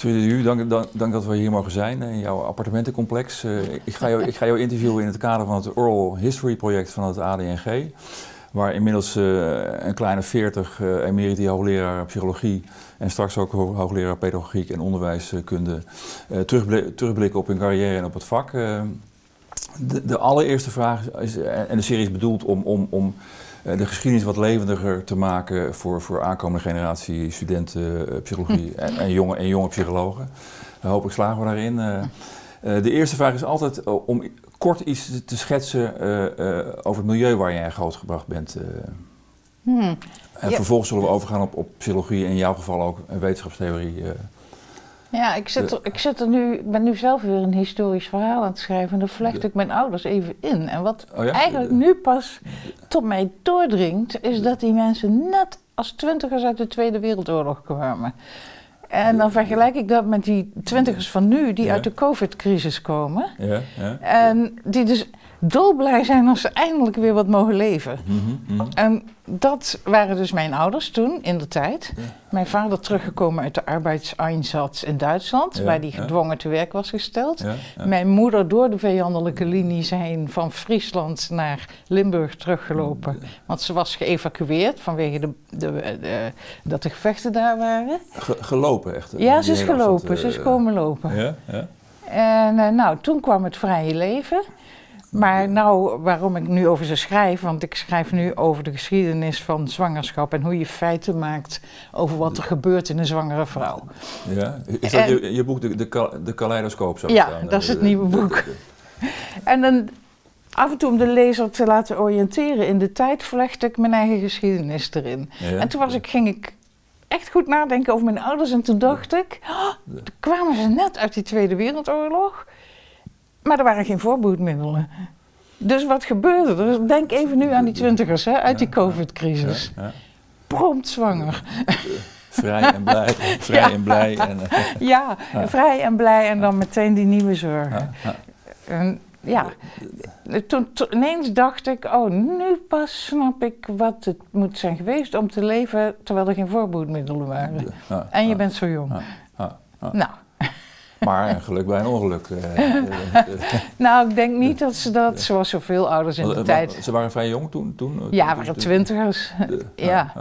Dank, dank, dat we hier mogen zijn in jouw appartementencomplex. Uh, ik, ga jou, ik ga jou interviewen in het kader van het Oral History project van het ADNG. Waar inmiddels uh, een kleine 40 uh, emeriti hoogleraar psychologie en straks ook hoogleraar pedagogiek en onderwijskunde terugblik, terugblikken op hun carrière en op het vak. De, de, allereerste vraag is, en de serie is bedoeld om, om, om eh, de geschiedenis wat levendiger te maken voor, voor aankomende generatie studenten eh, psychologie en, en, jonge, en jonge psychologen. Hopelijk slagen we daarin. de eerste vraag is altijd om kort iets te schetsen over het milieu waar jij grootgebracht bent. Hmm. En vervolgens zullen we overgaan op, op psychologie en in jouw geval ook wetenschapstheorie. Ja, ik, zit er, ik zit er nu, ik ben nu zelf weer een historisch verhaal aan het schrijven. En dan vlecht ik mijn ouders even in. En wat oh eigenlijk nu pas tot mij doordringt, is dat die mensen net als twintigers uit de Tweede Wereldoorlog kwamen. En dan vergelijk ik dat met die twintigers van nu, die uit de COVID-crisis komen. Ja, ja. En die dus dolblij zijn als ze eindelijk weer wat mogen leven. Mhm, mhm. En dat waren dus mijn ouders toen, in de tijd. Mijn vader teruggekomen uit de arbeidseinsatz in Duitsland, waar hij gedwongen te werk was gesteld. Mijn moeder door de vijandelijke linie zijn van Friesland naar Limburg teruggelopen. Want ze was geëvacueerd vanwege de, de, de, dat de gevechten daar waren. gelopen echt? Ja, ze is gelopen. ze is eh, komen lopen. Ja, ja. En uh, nou, toen kwam het vrije leven. Maar nou, waarom ik nu over ze schrijf, want ik schrijf nu over de geschiedenis van zwangerschap en hoe je feiten maakt over wat er gebeurt in een zwangere vrouw. Ja, is dat je, je, boek, de, de, de kaleidoscoop zo Ja, dat is het nieuwe boek. en dan af en toe om de lezer te laten oriënteren in de tijd vlecht ik mijn eigen geschiedenis erin. En toen was ik, ging ik echt goed nadenken over mijn ouders en toen dacht ik, oh, kwamen ze net uit die Tweede Wereldoorlog. Maar er waren geen voorboedmiddelen. Dus wat gebeurde er? Denk even nu aan die twintigers hè, uit die COVID-crisis. Ja, Prompt zwanger. Vrij en blij. Vrij en blij. En, uh, ja, vrij en blij en dan meteen die nieuwe zorg. En, ja, toen, ineens dacht ik, oh, nu pas snap ik wat het moet zijn geweest om te leven terwijl er geen voorboedmiddelen waren. en je bent zo jong. Nou, maar een geluk bij een ongeluk. Eh, eh, nou, ik denk niet dat ze dat, zoals zoveel ouders in de tijd. Ze waren vrij jong toen? toen ja, waren twintigers. ja.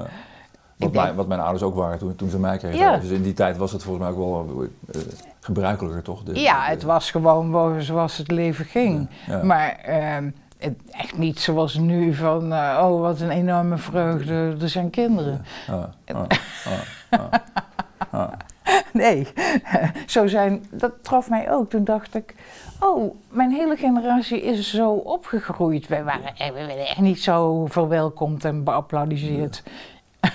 Wat, mijn, wat, mijn, ouders ook waren toen, toen ze mij kregen. Ja. Dus in die tijd was het volgens mij ook wel uh, gebruikelijker, toch? De, ja, het was gewoon zoals het leven ging. Maar ehm, het, echt niet zoals nu van, oh wat een enorme vreugde, er zijn kinderen. nee, zo zijn, dat trof mij ook. Toen dacht ik, oh, mijn hele generatie is zo opgegroeid. Wij waren, we werden echt niet zo verwelkomd en beapplaudiseerd.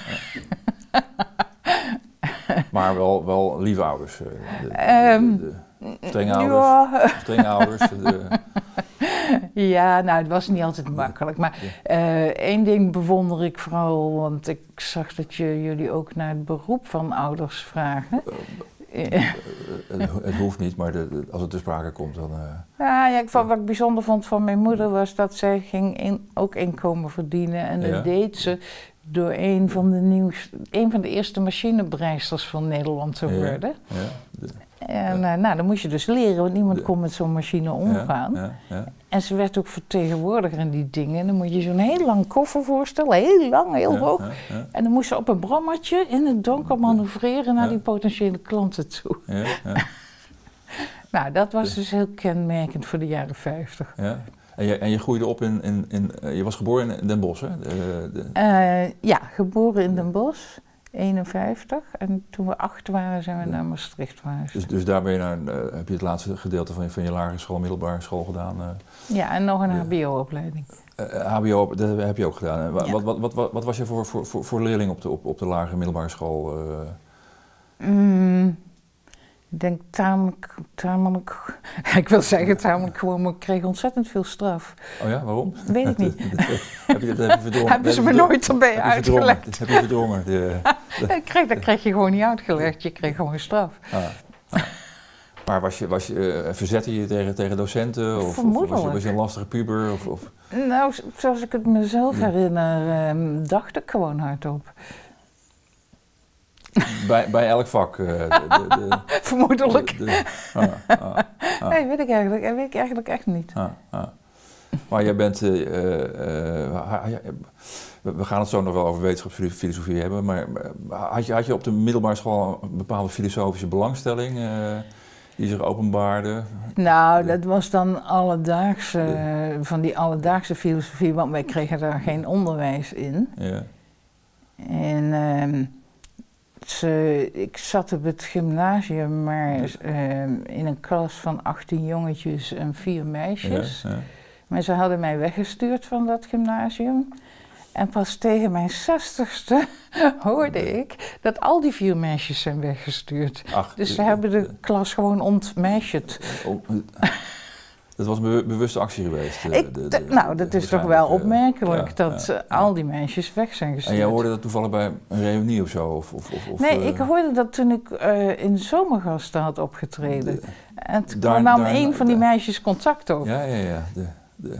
maar wel, wel lieve ouders. Eh, de, ehm, de, strenge ouders. Strenge ouders. Ja, nou, het was niet altijd makkelijk. Maar uh, één ding bewonder ik vooral, want ik zag dat je, jullie ook naar het beroep van ouders vragen. Uh, het, het, hoeft niet, maar de, als het ter sprake komt, dan. ja, ja ik vond, wat ik bijzonder vond van mijn moeder was dat zij ging in, ook inkomen verdienen. En dat deed ze door een van de, nieuws, een van de eerste machinebreisters van Nederland te worden. Ja, en uh, nou, dan moest je dus leren, want niemand kon met zo'n machine omgaan. En ze werd ook vertegenwoordiger in die dingen. En dan moet je zo'n heel lang koffer voorstellen, heel lang, heel hoog. En dan moest ze op een brammertje in het donker manoeuvreren naar die potentiële klanten toe. nou, dat was dus heel kenmerkend voor de jaren 50. En je, en je groeide op in, in, in je was geboren in Den Bosch, hè? De, de... Uh, ja, geboren in Den Bosch. 51 en toen we acht waren zijn we naar Maastricht verhuisd. Dus, dus daar ben je naar, uh, heb je het laatste gedeelte van je, van je lagere school, middelbare school gedaan? Uh, ja, en nog een hbo-opleiding. HBO, dat heb je ook gedaan. Wat, wat, wat, wat, wat, was je voor, voor, voor, voor leerling op de, op, op de lagere middelbare school? Mm, ik denk tamelijk, tamelijk, ik wil zeggen tamelijk gewoon, maar ik kreeg ontzettend veel straf. Oh ja, waarom? Weet ik niet. heb je, dat heb je verdrongen? Hebben ze me nooit erbij uitgelegd. Heb je verdrongen? De... kreeg, dat kreeg je gewoon niet uitgelegd, je kreeg gewoon straf. Ah, ah. Maar was je, was je, uh, verzette je tegen, tegen docenten? Of, of was, je, was je een lastige puber? Of, of? Nou, zoals ik het mezelf herinner, um, dacht ik gewoon hardop. Bij, bij elk vak? Uh, de, de, Vermoedelijk. Ah, ah, ah. Nee, weet ik eigenlijk, weet ik eigenlijk echt niet. Maar jij bent... Uh, we gaan het zo nog wel over wetenschapsfilosofie hebben, maar had je, had je op de middelbare school een bepaalde filosofische belangstelling die zich openbaarde? Nou, dat was dan alledaagse, van die alledaagse filosofie, want wij kregen daar geen onderwijs in. Ja. En ze, ik zat op het gymnasium, maar ehm, in een klas van 18 jongetjes en vier meisjes. Ja, ja. Maar ze hadden mij weggestuurd van dat gymnasium. En pas tegen mijn zestigste hoorde ik dat al die vier meisjes zijn weggestuurd. dus ze hebben de klas gewoon ontmeisjerd. Dat was een bewuste actie geweest. Ik, nou, dat is toch wel opmerkelijk dat al die meisjes weg zijn gestuurd. En jij hoorde dat toevallig bij een reunie of zo? Of, of, of nee, uh, ik hoorde dat toen ik uh, in Zomergasten had opgetreden. en toen nam een van die meisjes contact op. Ja, ja, ja. De, de,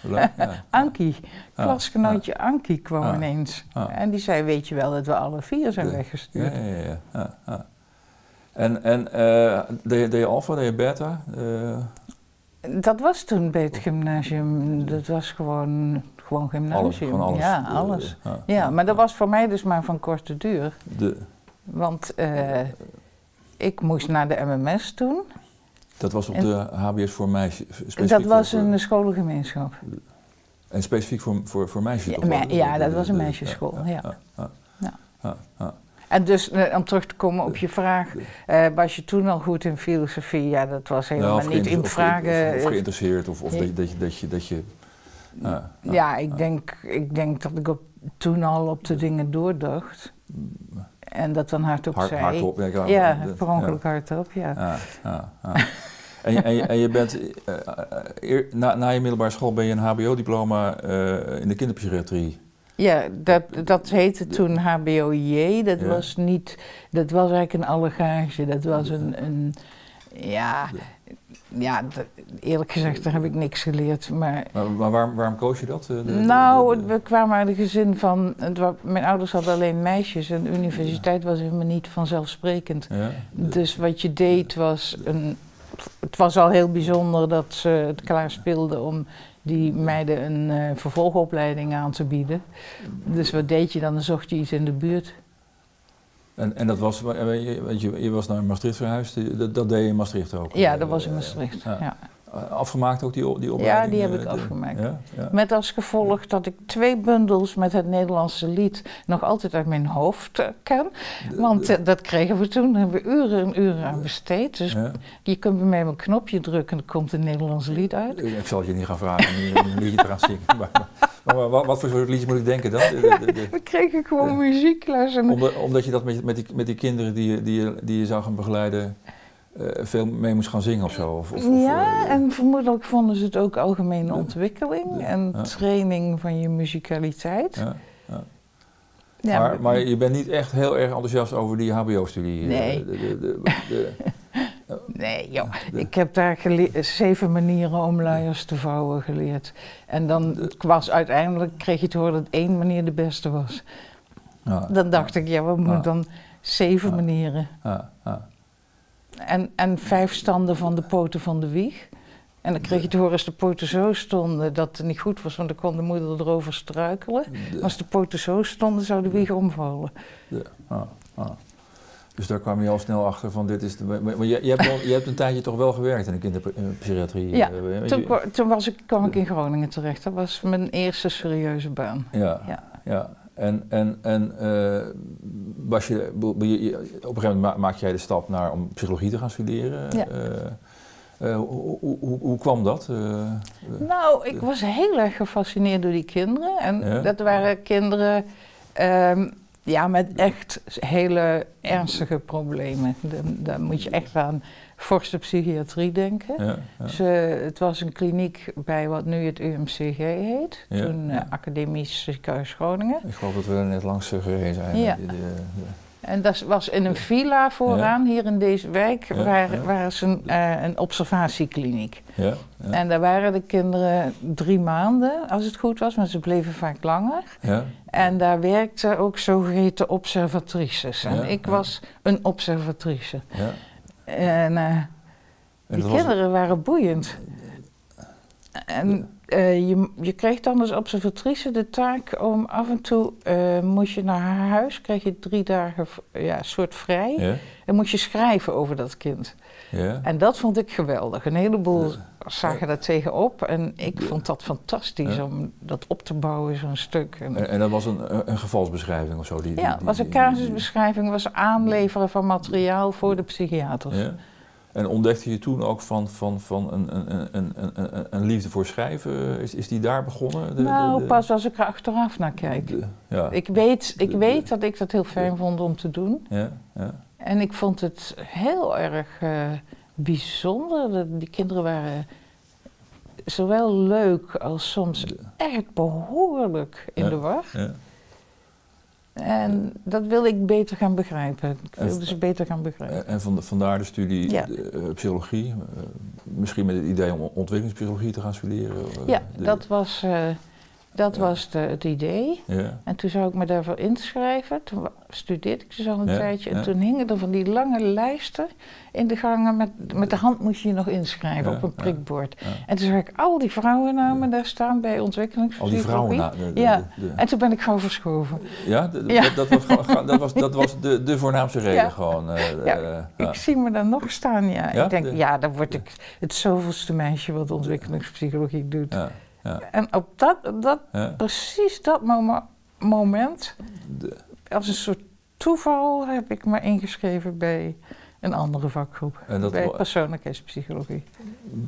leuk, ja. Ankie, klasgenootje Ankie kwam ineens. En die zei, weet je wel dat we alle vier zijn weggestuurd? Ja, ja, ja. En, en uh, deed, je alfa, deed je beta? Dat was toen bij het gymnasium. Dat was gewoon, gewoon gymnasium. Alles, alles. Ja, alles. Ja, maar dat was voor mij dus maar van korte duur. De. Want uh, ik moest naar de MMS toen. Dat was op de HBS voor meisjes? Dat was een scholengemeenschap. En specifiek voor, voor, voor meisjes? Ja, ja dat was een meisjesschool, ja. ja. En dus eh, om terug te komen op je vraag, uh, was je toen al goed in filosofie? Ja, dat was helemaal nou, niet in vragen. Of, geïnteresseerd, of, of dat, je, dat je. Dat je ja, ik, Denk, ik denk dat ik op, toen al op de dingen doordacht. En dat dan hardop Hard, zei. Hardop, ja, ja per ongeluk hardop, ja. ja, En, je, en, je, en je bent, na, na je middelbare school ben je een HBO-diploma in de kinderpsychiatrie ja, dat, dat heette toen HBOJ. Dat was niet, dat was eigenlijk een allegage. Dat was een, een ja, ja, eerlijk gezegd, daar heb ik niks geleerd. Maar, maar, maar waarom, waarom koos je dat? De, nou, we kwamen uit een gezin van, mijn ouders hadden alleen meisjes en de universiteit was helemaal niet vanzelfsprekend. Ja, dus wat je deed was een, het was al heel bijzonder dat ze het klaar speelden om die meiden een uh, vervolgopleiding aan te bieden. Dus wat deed je dan? Dan zocht je iets in de buurt. En, en dat was, want je, je was naar Maastricht verhuisd, dat, dat deed je in Maastricht ook? Ja, dat was in Maastricht, ja. Eh, afgemaakt ook die, die opleiding? Ja, die heb ik eh, afgemaakt. Ja, ja. Met als gevolg dat ik twee bundels met het Nederlandse lied nog altijd uit mijn hoofd uh, ken. Want dat kregen we toen, hebben we uren en uren aan besteed. Dus je kunt bij mij een knopje drukken en komt een Nederlands lied uit. Ik zal het je niet gaan vragen om een liedje te gaan zingen. Maar, maar, wat, wat, voor soort liedje moet ik denken dan? we kregen gewoon muzieklessen. Omdat, omdat je dat met, met, die, met die kinderen die, die, die je zou gaan begeleiden uh, veel mee moest gaan zingen of zo? Of, of, ja, en vermoedelijk vonden ze het ook algemene ontwikkeling en training van je muzikaliteit. Ja, ja. maar, maar, je bent niet echt heel erg enthousiast over die HBO-studie? Eh, nee. De, de, de, nee, joh. Ik heb daar zeven manieren om luiers te vouwen geleerd. En dan was uiteindelijk, kreeg je te horen dat één manier de beste was. Dan dacht ik, ja, wat moet dan zeven manieren? Ja, en, en vijf standen van de poten van de wieg. En dan kreeg je te horen als de poten zo stonden dat het niet goed was, want dan kon de moeder erover struikelen. Als de poten zo stonden, zou de wieg omvallen. Ja. Ah, ah. Dus daar kwam je al snel achter van dit is... De, maar je, je, hebt je hebt een tijdje toch wel gewerkt in de kinderpsychiatrie? Ja, eh, toen, toen was ik, kwam ik in Groningen terecht. Dat was mijn eerste serieuze baan. Ja, ja. ja. En, en, en uh, was je, op een gegeven moment maak jij de stap naar om psychologie te gaan studeren. Ja. Uh, uh, hoe, hoe, hoe, kwam dat? nou, ik was heel erg gefascineerd door die kinderen. En dat waren kinderen um, ja, met echt hele ernstige problemen. Daar moet je echt aan forse psychiatrie denken. Ja, het was een kliniek bij wat nu het UMCG heet, toen uh, Academisch Ziekenhuis Groningen. Ik geloof dat we er net langs gereden zijn. Ja. De, de, En dat was in een villa vooraan, hier in deze wijk, waar, waar is een, uh, een observatiekliniek. Ja, En daar waren de kinderen drie maanden, als het goed was, maar ze bleven vaak langer. Ja. En daar werkten ook zogeheten observatrices. En ik was een observatrice. Ja. En, uh, die kinderen waren boeiend. En uh, je, je kreeg dan als observatrice de taak om af en toe, uh, moest je naar haar huis, kreeg je drie dagen ja, soort vrij. En moest je schrijven over dat kind. Ja. En dat vond ik geweldig. Een heleboel zagen daar tegenop en ik vond dat fantastisch om dat op te bouwen, zo'n stuk. En, en, dat was een, een gevalsbeschrijving of zo? Die, ja, het was een casusbeschrijving, was aanleveren van materiaal voor de psychiaters. En ontdekte je toen ook van, van, van een, een, een, een, een liefde voor schrijven? Is, is die daar begonnen? De, nou, pas als ik er achteraf naar kijk. ja. Ik weet, ik weet dat ik dat heel fijn vond om te doen. Ja, ja. En ik vond het heel erg uh, bijzonder. Die kinderen waren zowel leuk als soms echt behoorlijk in de war. En dat wil ik beter gaan begrijpen. Ik wil dus beter gaan begrijpen. En van, vandaar de studie de, uh, psychologie. Uh, misschien met het idee om ontwikkelingspsychologie te gaan studeren? Uh, ja, dat was dat was de, het idee. Ja. En toen zou ik me daarvoor inschrijven. Toen studeerde ik dus al een tijdje. En toen hingen er van die lange lijsten in de gangen. Met, met de hand moest je je nog inschrijven op een prikbord. En toen zag ik al die vrouwennamen daar staan bij ontwikkelingspsychologie. Al die vrouwennamen? Ja. En toen ben ik gewoon verschoven. Ja, Dat, was, dat was, dat was de, de voornaamste reden gewoon. Uh, ja. Ik zie me daar nog staan, ja. Ik denk, ja, dan word ik het zoveelste meisje wat ontwikkelingspsychologie doet. Ja. En op dat, dat precies dat moment, als een soort toeval, heb ik me ingeschreven bij een andere vakgroep. En dat bij persoonlijkheidspsychologie.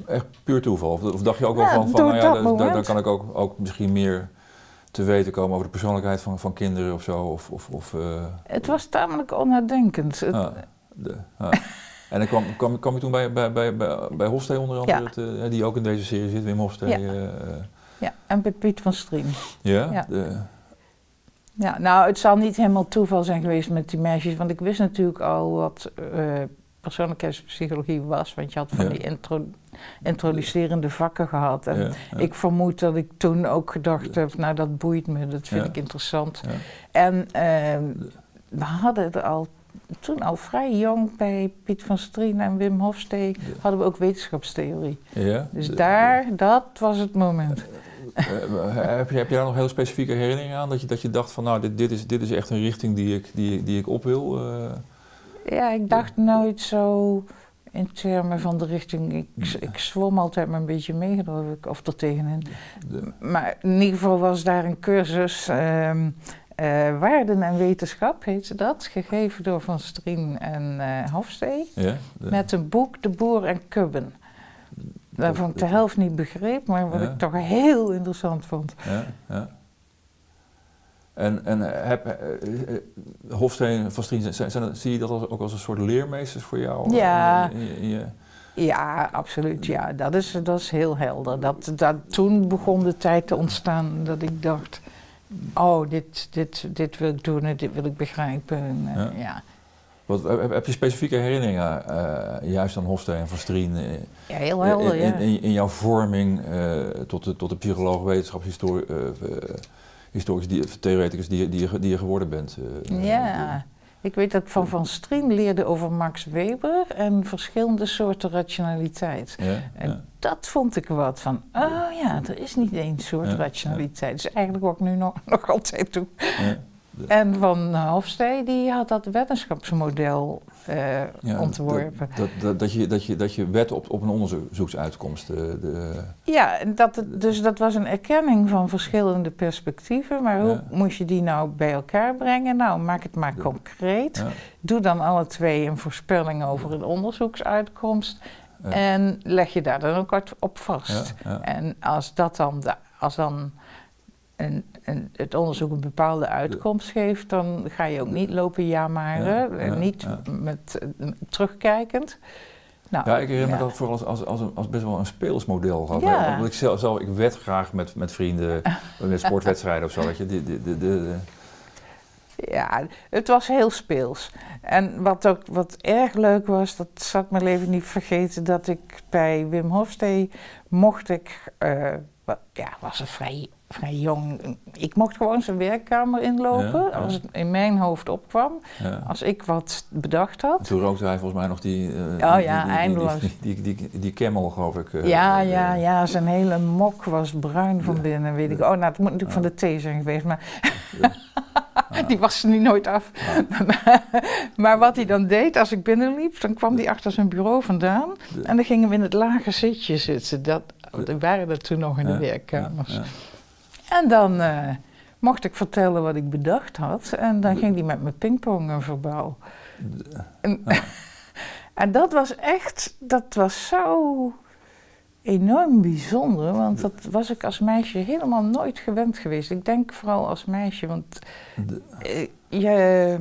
Echt puur toeval? Of, dacht je ook wel van, van nou ja, daar, kan ik ook, ook misschien meer te weten komen over de persoonlijkheid van, van kinderen of zo? Of, of, of uh... Het was tamelijk onnadenkend. Ah, de, ah. En dan kwam, kwam, kwam je toen bij, bij, bij, bij, Hofstee onder andere, ja. Eh, die ook in deze serie zit, Wim Hofstee. Ja, uh, ja. en bij Piet van Strien. Ja? Ja. De... ja, nou het zal niet helemaal toeval zijn geweest met die meisjes, want ik wist natuurlijk al wat uh, persoonlijkheidspsychologie was, want je had van die intro, introducerende vakken gehad. En ik vermoed dat ik toen ook gedacht heb, nou dat boeit me, dat vind ik interessant. En ehm, we hadden er al toen al vrij jong bij Piet van Strien en Wim Hofstee hadden we ook wetenschapstheorie. Ja? Dus daar, dat was het moment. Uh, heb, je, heb je daar nog heel specifieke herinneringen aan? Dat je, dat je dacht van nou, dit, dit, is, dit is echt een richting die ik, die, die ik op wil? Uh, ja, ik dacht nooit zo in termen van de richting. Ik, ik zwom altijd maar een beetje mee, geloof ik, of er tegenin. Maar in ieder geval was daar een cursus. Um, uh, Waarden en Wetenschap heette dat, gegeven door Van Strien en uh, Hofstee. Ja, Met een boek De Boer en Kubben. Waarvan ik de helft niet begreep, maar wat ik toch heel interessant vond. Ja, ja. En, en heb, uh, Hofstee en Van Strien, zijn, zijn, zie je dat als, ook als een soort leermeesters voor jou? Ja. Ja, absoluut. Ja, dat is, dat is heel helder. Dat, dat, toen begon de tijd te ontstaan dat ik dacht, oh, dit, dit, dit wil ik doen en dit wil ik begrijpen. En, uh, ja. Wat, heb je specifieke herinneringen, uh, juist aan Hofstee en Van Strien? Uh, ja, heel helder, in, in, in, in jouw vorming tot, de, tot de psycholoog, wetenschapshistoricus, die, theoreticus die, die, die je geworden bent? ja. Ik weet dat ik van Van Strien leerde over Max Weber en verschillende soorten rationaliteit. Ja, en dat vond ik wat van, oh ja, er is niet één soort rationaliteit. Dat is eigenlijk ik nu nog, nog altijd toe. En van Hofstee, die had dat wetenschapsmodel uh, ontworpen. Dat, dat, dat, je, dat, je, dat je wet op, op een onderzoeksuitkomst. De, eh, de ja, dat, dus dat was een erkenning van verschillende perspectieven. Maar hoe moest je die nou bij elkaar brengen? Nou, maak het maar concreet. Doe dan alle twee een voorspelling over een onderzoeksuitkomst. En leg je daar dan ook wat op vast. En als dat dan, de, als dan en, en, het onderzoek een bepaalde uitkomst geeft, dan ga je ook niet lopen jamaren, ja, niet Met, terugkijkend. Nou, ja, ik herinner me dat vooral als, als, als, als, best wel een speelsmodel. Gehad. Ja. ik zelf, zelf, ik wed graag met, met vrienden, met sportwedstrijden of zo. Weet je, de, de, de, Ja, het was heel speels. En wat ook wat erg leuk was, dat zal ik mijn leven niet vergeten, dat ik bij Wim Hofstee mocht ik, uh, ja, was een vrij vrij jong. Ik mocht gewoon zijn werkkamer inlopen als het in mijn hoofd opkwam. Als ik wat bedacht had. toen rookte hij volgens mij nog die. Uh, oh ja, die, eindeloos. Die, die, die, camel, geloof ik. Uh, ja, ja, ja. Zijn hele mok was bruin van binnen, weet ik. Oh, nou, het moet natuurlijk van de thee zijn geweest, maar. Die was er nu nooit af. maar wat hij dan deed, als ik binnenliep, dan kwam hij achter zijn bureau vandaan. En dan gingen we in het lage zitje zitten. Dat, we waren er toen nog in de werkkamers. En dan uh, mocht ik vertellen wat ik bedacht had. En dan ging hij met me pingpongen verbaal. En, en, dat was echt, dat was zo enorm bijzonder. Want dat was ik als meisje helemaal nooit gewend geweest. Ik denk vooral als meisje, want uh, je,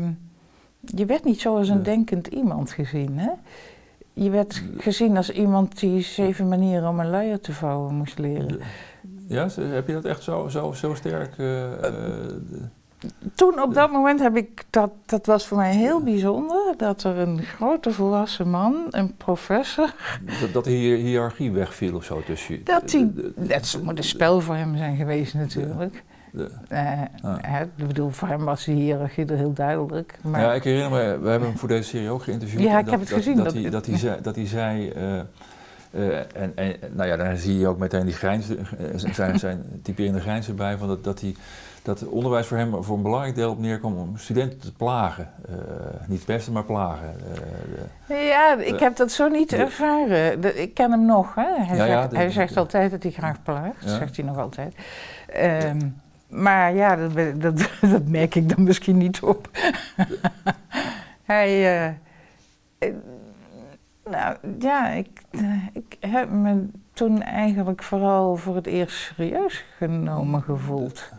je werd niet zo als een denkend iemand gezien, hè? Je werd gezien als iemand die zeven manieren om een luier te vouwen moest leren. Ja, heb je dat echt zo, zo, zo sterk? Uh, toen op dat moment heb ik, dat, dat was voor mij heel bijzonder, dat er een grote volwassen man, een professor. Dat, dat de hiërarchie wegviel of zo tussen je. Dat, die, dat moet een spel voor hem zijn geweest natuurlijk. De, uh, ik bedoel, voor hem was de hiërarchie er heel duidelijk. Maar ja, ik herinner me, we hebben hem voor deze serie ook geïnterviewd. Ja, ik heb het gezien. Dat, hij, dat, hij zei, dat hij zei uh, en, en, nou ja, dan zie je ook meteen die grijns, eh, zijn, zijn typerende grijns erbij, van dat, dat, die, dat onderwijs voor hem voor een belangrijk deel op neerkwam om studenten te plagen. Uh, niet pesten, maar plagen. ja, ik heb dat zo niet ervaren. ik ken hem nog. Hè. Hij, ja, zegt, ja, hij zegt altijd dat hij graag plaagt, zegt hij nog altijd. Um, maar ja, dat, dat, dat, merk ik dan misschien niet op. hij nou ja, ik, eh, ik heb me toen eigenlijk vooral voor het eerst serieus genomen gevoeld.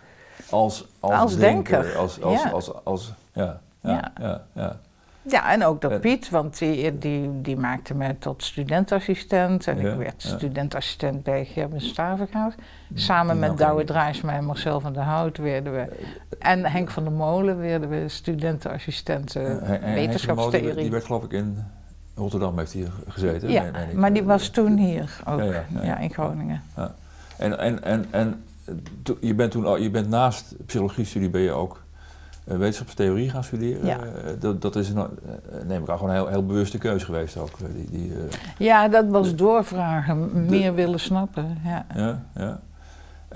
Als, als, als denker. Als, als, ja. Als, als, ja, ja, ja. ja, ja. en ook door Piet, want die, die, die maakte me tot studentassistent. En ik werd studentassistent bij Gerben Stavengaard. Samen met Douwe Draaisma en Marcel van der Hout werden we... En Henk van der Molen werden we studentenassistenten wetenschapstheorie. Die werd geloof ik in Rotterdam heeft hij gezeten. Ja, maar die was toen hier ook, ja, ja, in Groningen. En, en, en, en je bent toen al, je bent naast psychologie-studie ben je ook uh, wetenschapstheorie gaan studeren. Ja. Uh, dat, dat is, een, uh, neem ik aan, gewoon een heel, heel bewuste keuze geweest ook. Die, die, ja, dat was doorvragen, meer willen snappen. Ja, ja. ja.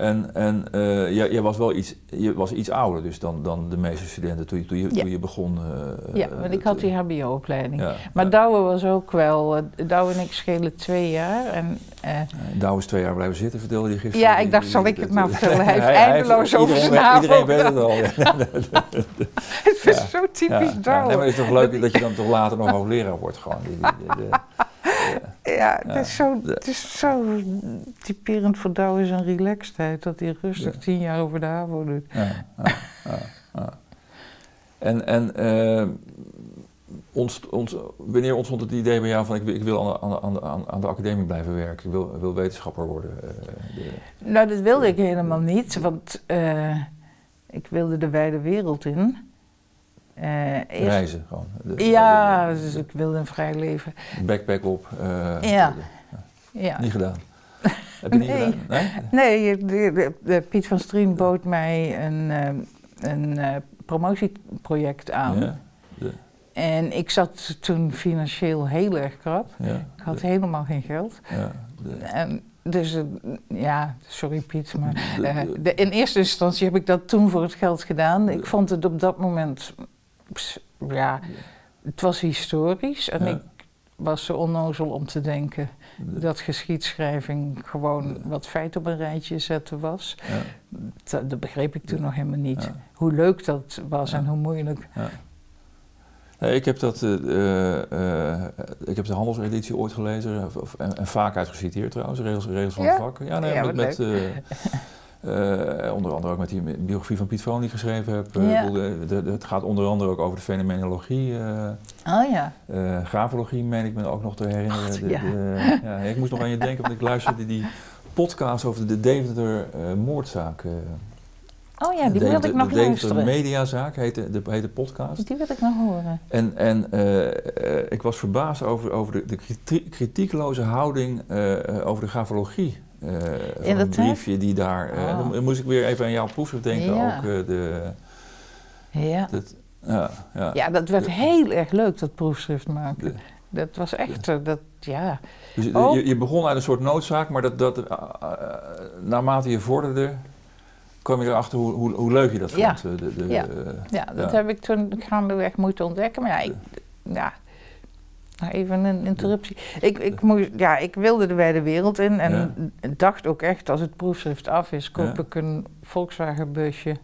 En, en uh, jij, jij, was wel iets, je was iets ouder dus dan, dan de meeste studenten toen je, toen je, toen je begon. Uh, ja, want ik had die HBO-opleiding. Ja, maar ja. Douwe was ook wel, uh, Douwe en ik schelen twee jaar. En, Douwe is twee jaar blijven zitten, vertelde je gisteren. Ja, ik dacht, zal ik het nou vertellen? Hij heeft eindeloos over zijn Iedereen weet het al. het is zo typisch Douwe. nee, maar het is toch leuk dat je dan toch later nog hoogleraar wordt gewoon. Ja, het, is zo, het is zo typerend voor Douwe zijn relaxedheid, dat hij rustig tien jaar over de HAVO doet. En, en uh, ons, ons, wanneer ontstond het idee bij jou van ik, ik wil aan, aan, aan, aan de academie blijven werken, ik wil, wil wetenschapper worden? Uh, de, nou, dat wilde ik helemaal niet, want uh, ik wilde de wijde wereld in. Uh, Reizen gewoon. ja, dus ik wilde een vrij leven. Backpack op. Uh, ja. ja. Niet gedaan. Heb je niet nee. gedaan? Nee, nee Piet van Strien bood mij een, uh, een promotieproject aan. Ja. En ik zat toen financieel heel erg krap. Ja. Ik had helemaal geen geld. Ja. En dus ja, sorry Piet, maar de, in eerste instantie heb ik dat toen voor het geld gedaan. Ik vond het op dat moment ja, het was historisch en ik was zo onnozel om te denken dat geschiedschrijving gewoon wat feit op een rijtje zetten was. Dat, dat, begreep ik toen nog helemaal niet. Hoe leuk dat was en hoe moeilijk. Ik heb, dat, uh, uh, ik heb de handelseditie ooit gelezen en, en, vaak uitgeciteerd trouwens, regels, regels van het vak. Ja, nee, met, met Uh, onder andere ook met die biografie van Piet Vroon die ik geschreven heb. Ja. de, de, het gaat onder andere ook over de fenomenologie. Uh, oh ja. grafologie meen ik me ook nog te herinneren. de, ja. ja. ik moest nog aan je denken, want ik luisterde die podcast over de Deventer moordzaak. Oh ja, die wilde ik nog de luisteren. De Mediazaak heet de, heet de podcast. Die wil ik nog horen. En, en uh, ik was verbaasd over, over de, de kritiekloze houding uh, over de grafologie. Van een briefje die daar... Oh. dan moest ik weer even aan jouw proefschrift denken. Ja. Ook de... Ja. Dat, ja, ja. ja, dat werd heel erg leuk, dat proefschrift maken. dat was echt, dat, ja. Dus je, je, begon uit een soort noodzaak, maar dat, dat, naarmate je vorderde, kwam je erachter hoe, hoe, hoe leuk je dat vond? Ja, de, de, ja. ja dat heb ik toen gaandeweg moeten ontdekken. Maar ja, ik, ja nou, even een interruptie. Ik, ik, moest, ja, ik wilde de wijde wereld in en dacht ook echt, als het proefschrift af is, koop ik een Volkswagen busje.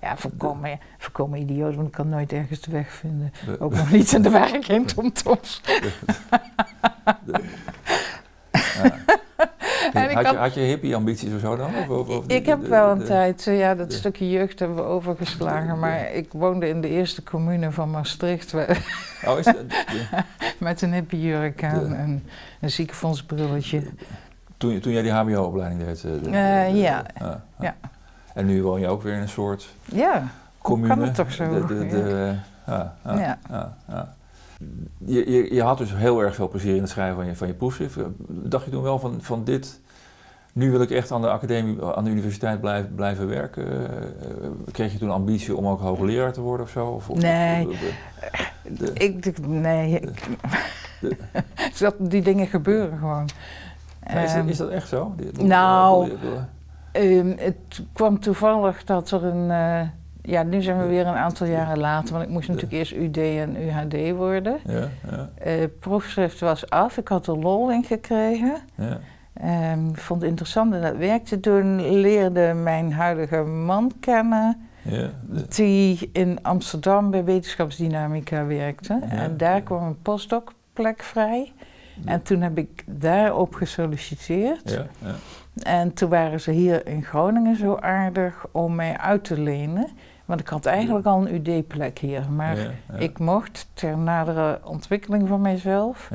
Ja, voorkomen, voorkomen idioot, want ik kan nooit ergens de weg vinden. Ook nog niet in de werk in TomToms. Had, je, had je hippie-ambities of zo dan? Of, of, ik heb wel een tijd, eh, ja, dat stukje jeugd hebben we overgeslagen, maar ik woonde in de eerste commune van Maastricht. Oh, is dat? Met een hippie-jurk aan en een ziekenfondsbrilletje. Toen, toen jij die HBO-opleiding deed? Uh, ja. Ah, ah. ja. En nu woon je ook weer in een soort ja, commune. kan het toch zo? De, de, de, ja. ja. ja. Je, je, je, had dus heel erg veel plezier in het schrijven van je, van je proefschrift. Dacht je toen wel van, van dit, nu wil ik echt aan de academie, aan de universiteit blijven, blijven werken? Uh, kreeg je toen ambitie om ook hoogleraar te worden of zo? Of, nee. ik, nee. die dingen gebeuren gewoon. is, dat, is, dat, echt zo? nou, um, het kwam toevallig dat er een... Uh, ja, nu zijn we weer een aantal jaren later, want ik moest natuurlijk eerst UD en UHD worden. Ja, ja. Uh, proefschrift was af, ik had er lol in gekregen. Ja. Um, ik vond het interessant in dat werk te doen. Leerde mijn huidige man kennen, ja, die in Amsterdam bij wetenschapsdynamica werkte. en daar kwam een postdoc-plek vrij. En toen heb ik daarop gesolliciteerd. En toen waren ze hier in Groningen zo aardig om mij uit te lenen. Want ik had eigenlijk al een UD-plek hier. Maar ik mocht ter nadere ontwikkeling van mijzelf,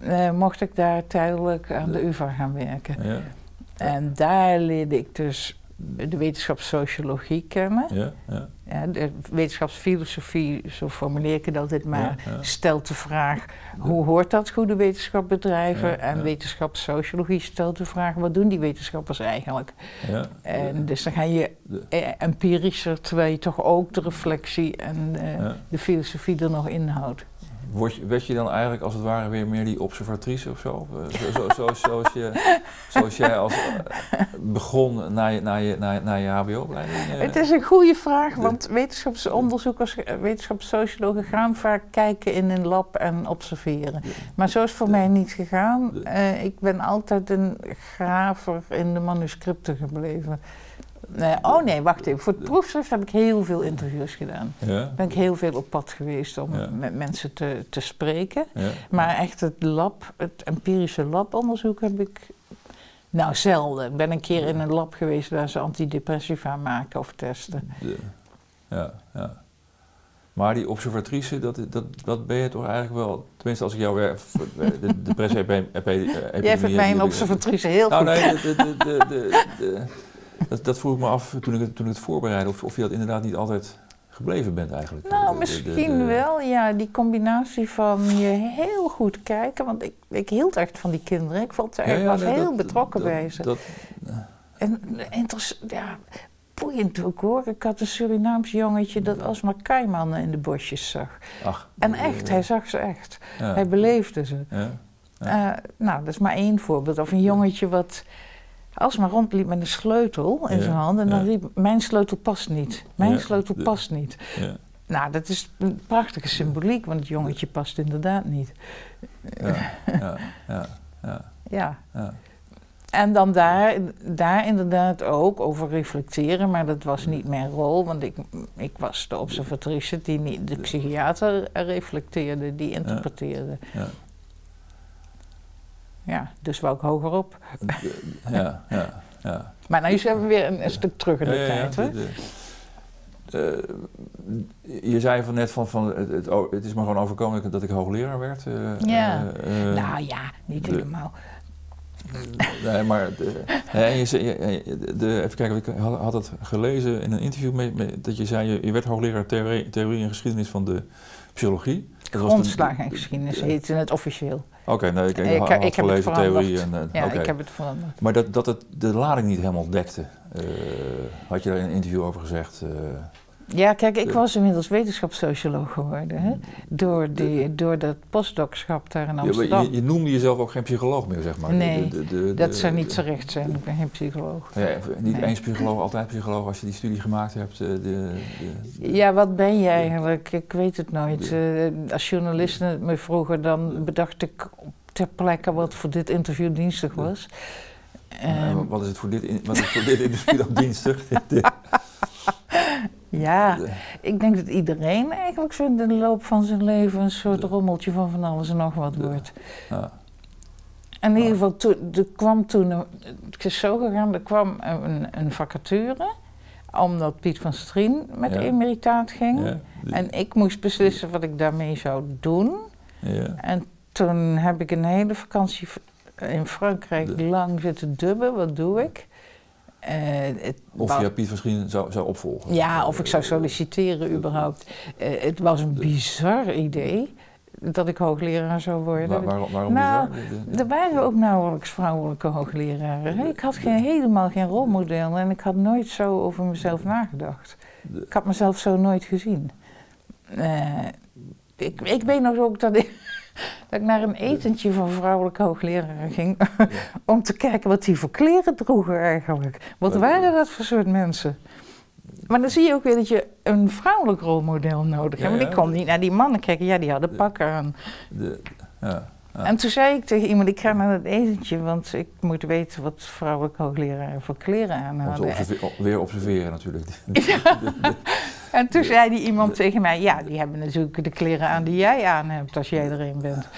uh, mocht ik daar tijdelijk aan de UvA gaan werken. En daar leerde ik dus de wetenschapssociologie kennen. Ja, ja. Ja, de wetenschapsfilosofie, zo formuleer ik het altijd maar, stelt de vraag hoe hoort dat goede wetenschap bedrijven? en wetenschapssociologie stelt de vraag wat doen die wetenschappers eigenlijk? En dus dan ga je eh, empirischer, terwijl je toch ook de reflectie en uh, de filosofie er nog inhoudt. Word je, werd je dan eigenlijk als het ware weer meer die observatrice of zo? Eh, zo, zo, zo zoals, je, zoals jij als, eh, begon na je, na je, na, na je HBO-opleiding? Eh? Het is een goede vraag, want wetenschapsonderzoekers, wetenschapssociologen gaan vaak kijken in een lab en observeren. Maar zo is het voor mij niet gegaan. ik ben altijd een graver in de manuscripten gebleven. Nee, oh nee, wacht even. Voor het proefschrift heb ik heel veel interviews gedaan. Ja. Ben ik heel veel op pad geweest om met mensen te, te spreken. Ja. Maar echt het lab, het empirische labonderzoek heb ik nou, zelden. Ik ben een keer in een lab geweest waar ze antidepressiva maken of testen. Ja, ja. Maar die observatrice, dat, dat, dat ben je toch eigenlijk wel... Tenminste, als ik jou weer... De, de pres Jij vindt mij een observatrice heel nou, goed. Nou nee, de, de, de, de dat, dat vroeg ik me af toen ik, het, toen ik het voorbereidde, of, of je dat inderdaad niet altijd gebleven bent eigenlijk. Nou, misschien wel, ja. Die combinatie van je heel goed kijken, want ik, ik hield echt van die kinderen. Ik vond ze ja, was heel betrokken bij ze. Dat, en interessant, ja, boeiend ook hoor. Ik had een Surinaams jongetje dat alsmaar kaimannen in de bosjes zag. Ach, en echt, hij zag ze echt. Hij beleefde ze. Uh, nou, dat is maar één voorbeeld. Of een jongetje wat alsmaar rondliep met een sleutel in zijn hand en dan riep: Mijn sleutel past niet. Mijn sleutel past niet. Nou, dat is een prachtige symboliek, want het jongetje past inderdaad niet. Ja, ja, ja. ja. ja. En dan daar, daar inderdaad ook over reflecteren, maar dat was niet mijn rol, want ik, ik was de observatrice die niet, de psychiater reflecteerde, die interpreteerde. Ja ja, dus wou ik hogerop. Ja, ja, ja. Maar nou, zijn we weer een, stuk terug in de tijd, hè? je zei van net van, van het, het, het, is maar gewoon overkomen dat ik hoogleraar werd. Uh, ja, uh, nou ja, niet helemaal. Nee, maar de, je, de, even kijken, ik had het gelezen in een interview met, dat je zei, je, je werd hoogleraar theorie, theorie en geschiedenis van de psychologie. Grondslagen en geschiedenis heette het officieel. Oké, nee, ik, ik, ik, ik heb gelezen theorie. En, uh, ja, ik heb het veranderd. Maar dat, dat het de lading niet helemaal dekte, uh, had je daar in een interview over gezegd. Uh, ja, kijk, ik was inmiddels wetenschapssocioloog geworden. Hè? Door, die, door dat postdocschap daar in Amsterdam. Ja, je, je, noemde jezelf ook geen psycholoog meer, zeg maar. Nee, de, de, dat zou niet zo recht zijn. Ik ben geen psycholoog. Ja, niet nee. eens psycholoog, altijd psycholoog als je die studie gemaakt hebt. ja, wat ben je eigenlijk? Ik weet het nooit. Uh, als journalisten het me vroegen, dan bedacht ik ter plekke wat voor dit interview dienstig was. Um, wat is het voor dit, wat is voor dit interview dan dienstig? Ja, ik denk dat iedereen eigenlijk zo in de loop van zijn leven een soort rommeltje van van alles en nog wat wordt. Ja. In ieder geval, er kwam toen, het is zo gegaan, er kwam een, een vacature, omdat Piet van Strien met ja. emeritaat ging. En ik moest beslissen wat ik daarmee zou doen. Ja. En toen heb ik een hele vakantie in Frankrijk lang zitten dubben, wat doe ik? Uh, of je Piet misschien zou, zou opvolgen? Ja, of ik zou solliciteren überhaupt. Uh, het was een bizar idee dat ik hoogleraar zou worden. Waar, waarom, waarom nou, bizar? Er waren ook nauwelijks vrouwelijke hoogleraren. Ik had geen, helemaal geen rolmodel en ik had nooit zo over mezelf nagedacht. Ik had mezelf zo nooit gezien. Uh, ik, ik weet nog ook dat ik dat ik naar een etentje van vrouwelijke hoogleraren ging. om te kijken wat die voor kleren droegen eigenlijk. Wat waren dat voor soort mensen? Maar dan zie je ook weer dat je een vrouwelijk rolmodel nodig hebt. Want ik kon niet naar die mannen kijken. Ja, die hadden pakken aan. De, ja. En toen zei ik tegen iemand, ik ga naar dat etentje, want ik moet weten wat vrouwelijke hoogleraren voor kleren aan hadden. Observe weer observeren natuurlijk. En toen zei die iemand tegen mij, ja, die hebben natuurlijk de kleren aan die jij aan hebt als jij erin bent.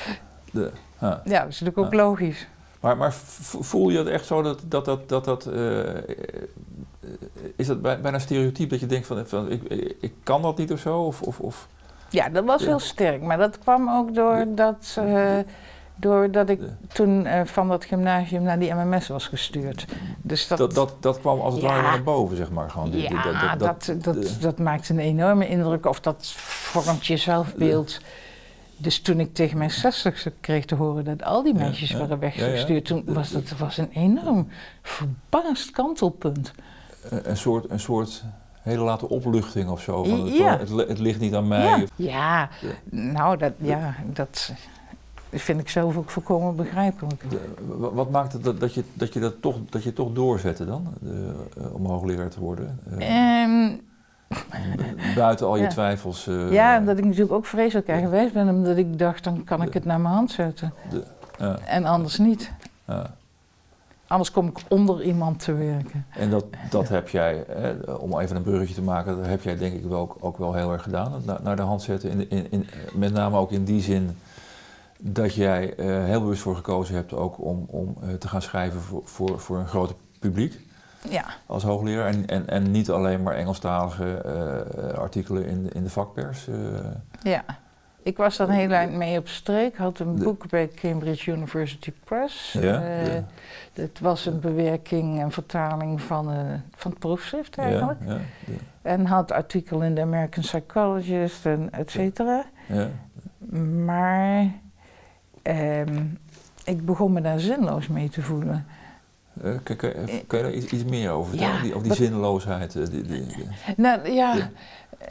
De, ja. ja, dat is natuurlijk ook logisch. Maar, maar voel je het echt zo dat dat, dat, dat, dat uh, is dat bijna stereotyp dat je denkt van, van ik, ik kan dat niet of zo? Of, of, of ja, dat was heel sterk, maar dat kwam ook doordat... Uh, doordat ik toen uh, van dat gymnasium naar die MMS was gestuurd. Dus dat, dat, dat, dat kwam als het ware naar boven, zeg maar. Gewoon. Ja, dat, dat, dat, dat, dat maakt een enorme indruk, of dat vormt je zelfbeeld. Dus toen ik tegen mijn zestigste kreeg te horen dat al die meisjes ja, waren weggestuurd, toen was dat was een enorm verbaasd kantelpunt. Een soort, een soort hele late opluchting of zo. Van ja. het, het, ligt niet aan mij. Ja, ja. nou dat, ja, dat, vind ik zelf ook volkomen begrijpelijk. wat maakt het dat, dat, je, dat, je dat, toch, dat je toch doorzette dan, de, uh, om hoogleraar te worden? Uh, buiten al je twijfels. Uh, ja, dat ik natuurlijk ook vreselijk eigenwijs ben, omdat ik dacht, dan kan ik het naar mijn hand zetten. De, en anders niet. Anders kom ik onder iemand te werken. En dat, dat heb jij, om even een bruggetje te maken, dat heb jij denk ik wel, ook, ook wel heel erg gedaan. Naar, naar de hand zetten, in, in, in, met name ook in die zin dat jij uh, heel bewust voor gekozen hebt ook om, om uh, te gaan schrijven voor, voor, voor een groot publiek. Ja. Als hoogleraar. En, en, en niet alleen maar Engelstalige uh, artikelen in de, in de vakpers. Ja. Ik was dan heel eind mee op streek, had een boek bij Cambridge University Press. Ja, Het was een bewerking en vertaling van, van het proefschrift eigenlijk. Ja, ja, en had artikel in de American Psychologist en et cetera. Ja. Maar Um, ik begon me daar zinloos mee te voelen. Uh, kun, kun, kun, je daar iets, iets meer over vertellen? Die, die zinloosheid? Uh, die, die, nou ja,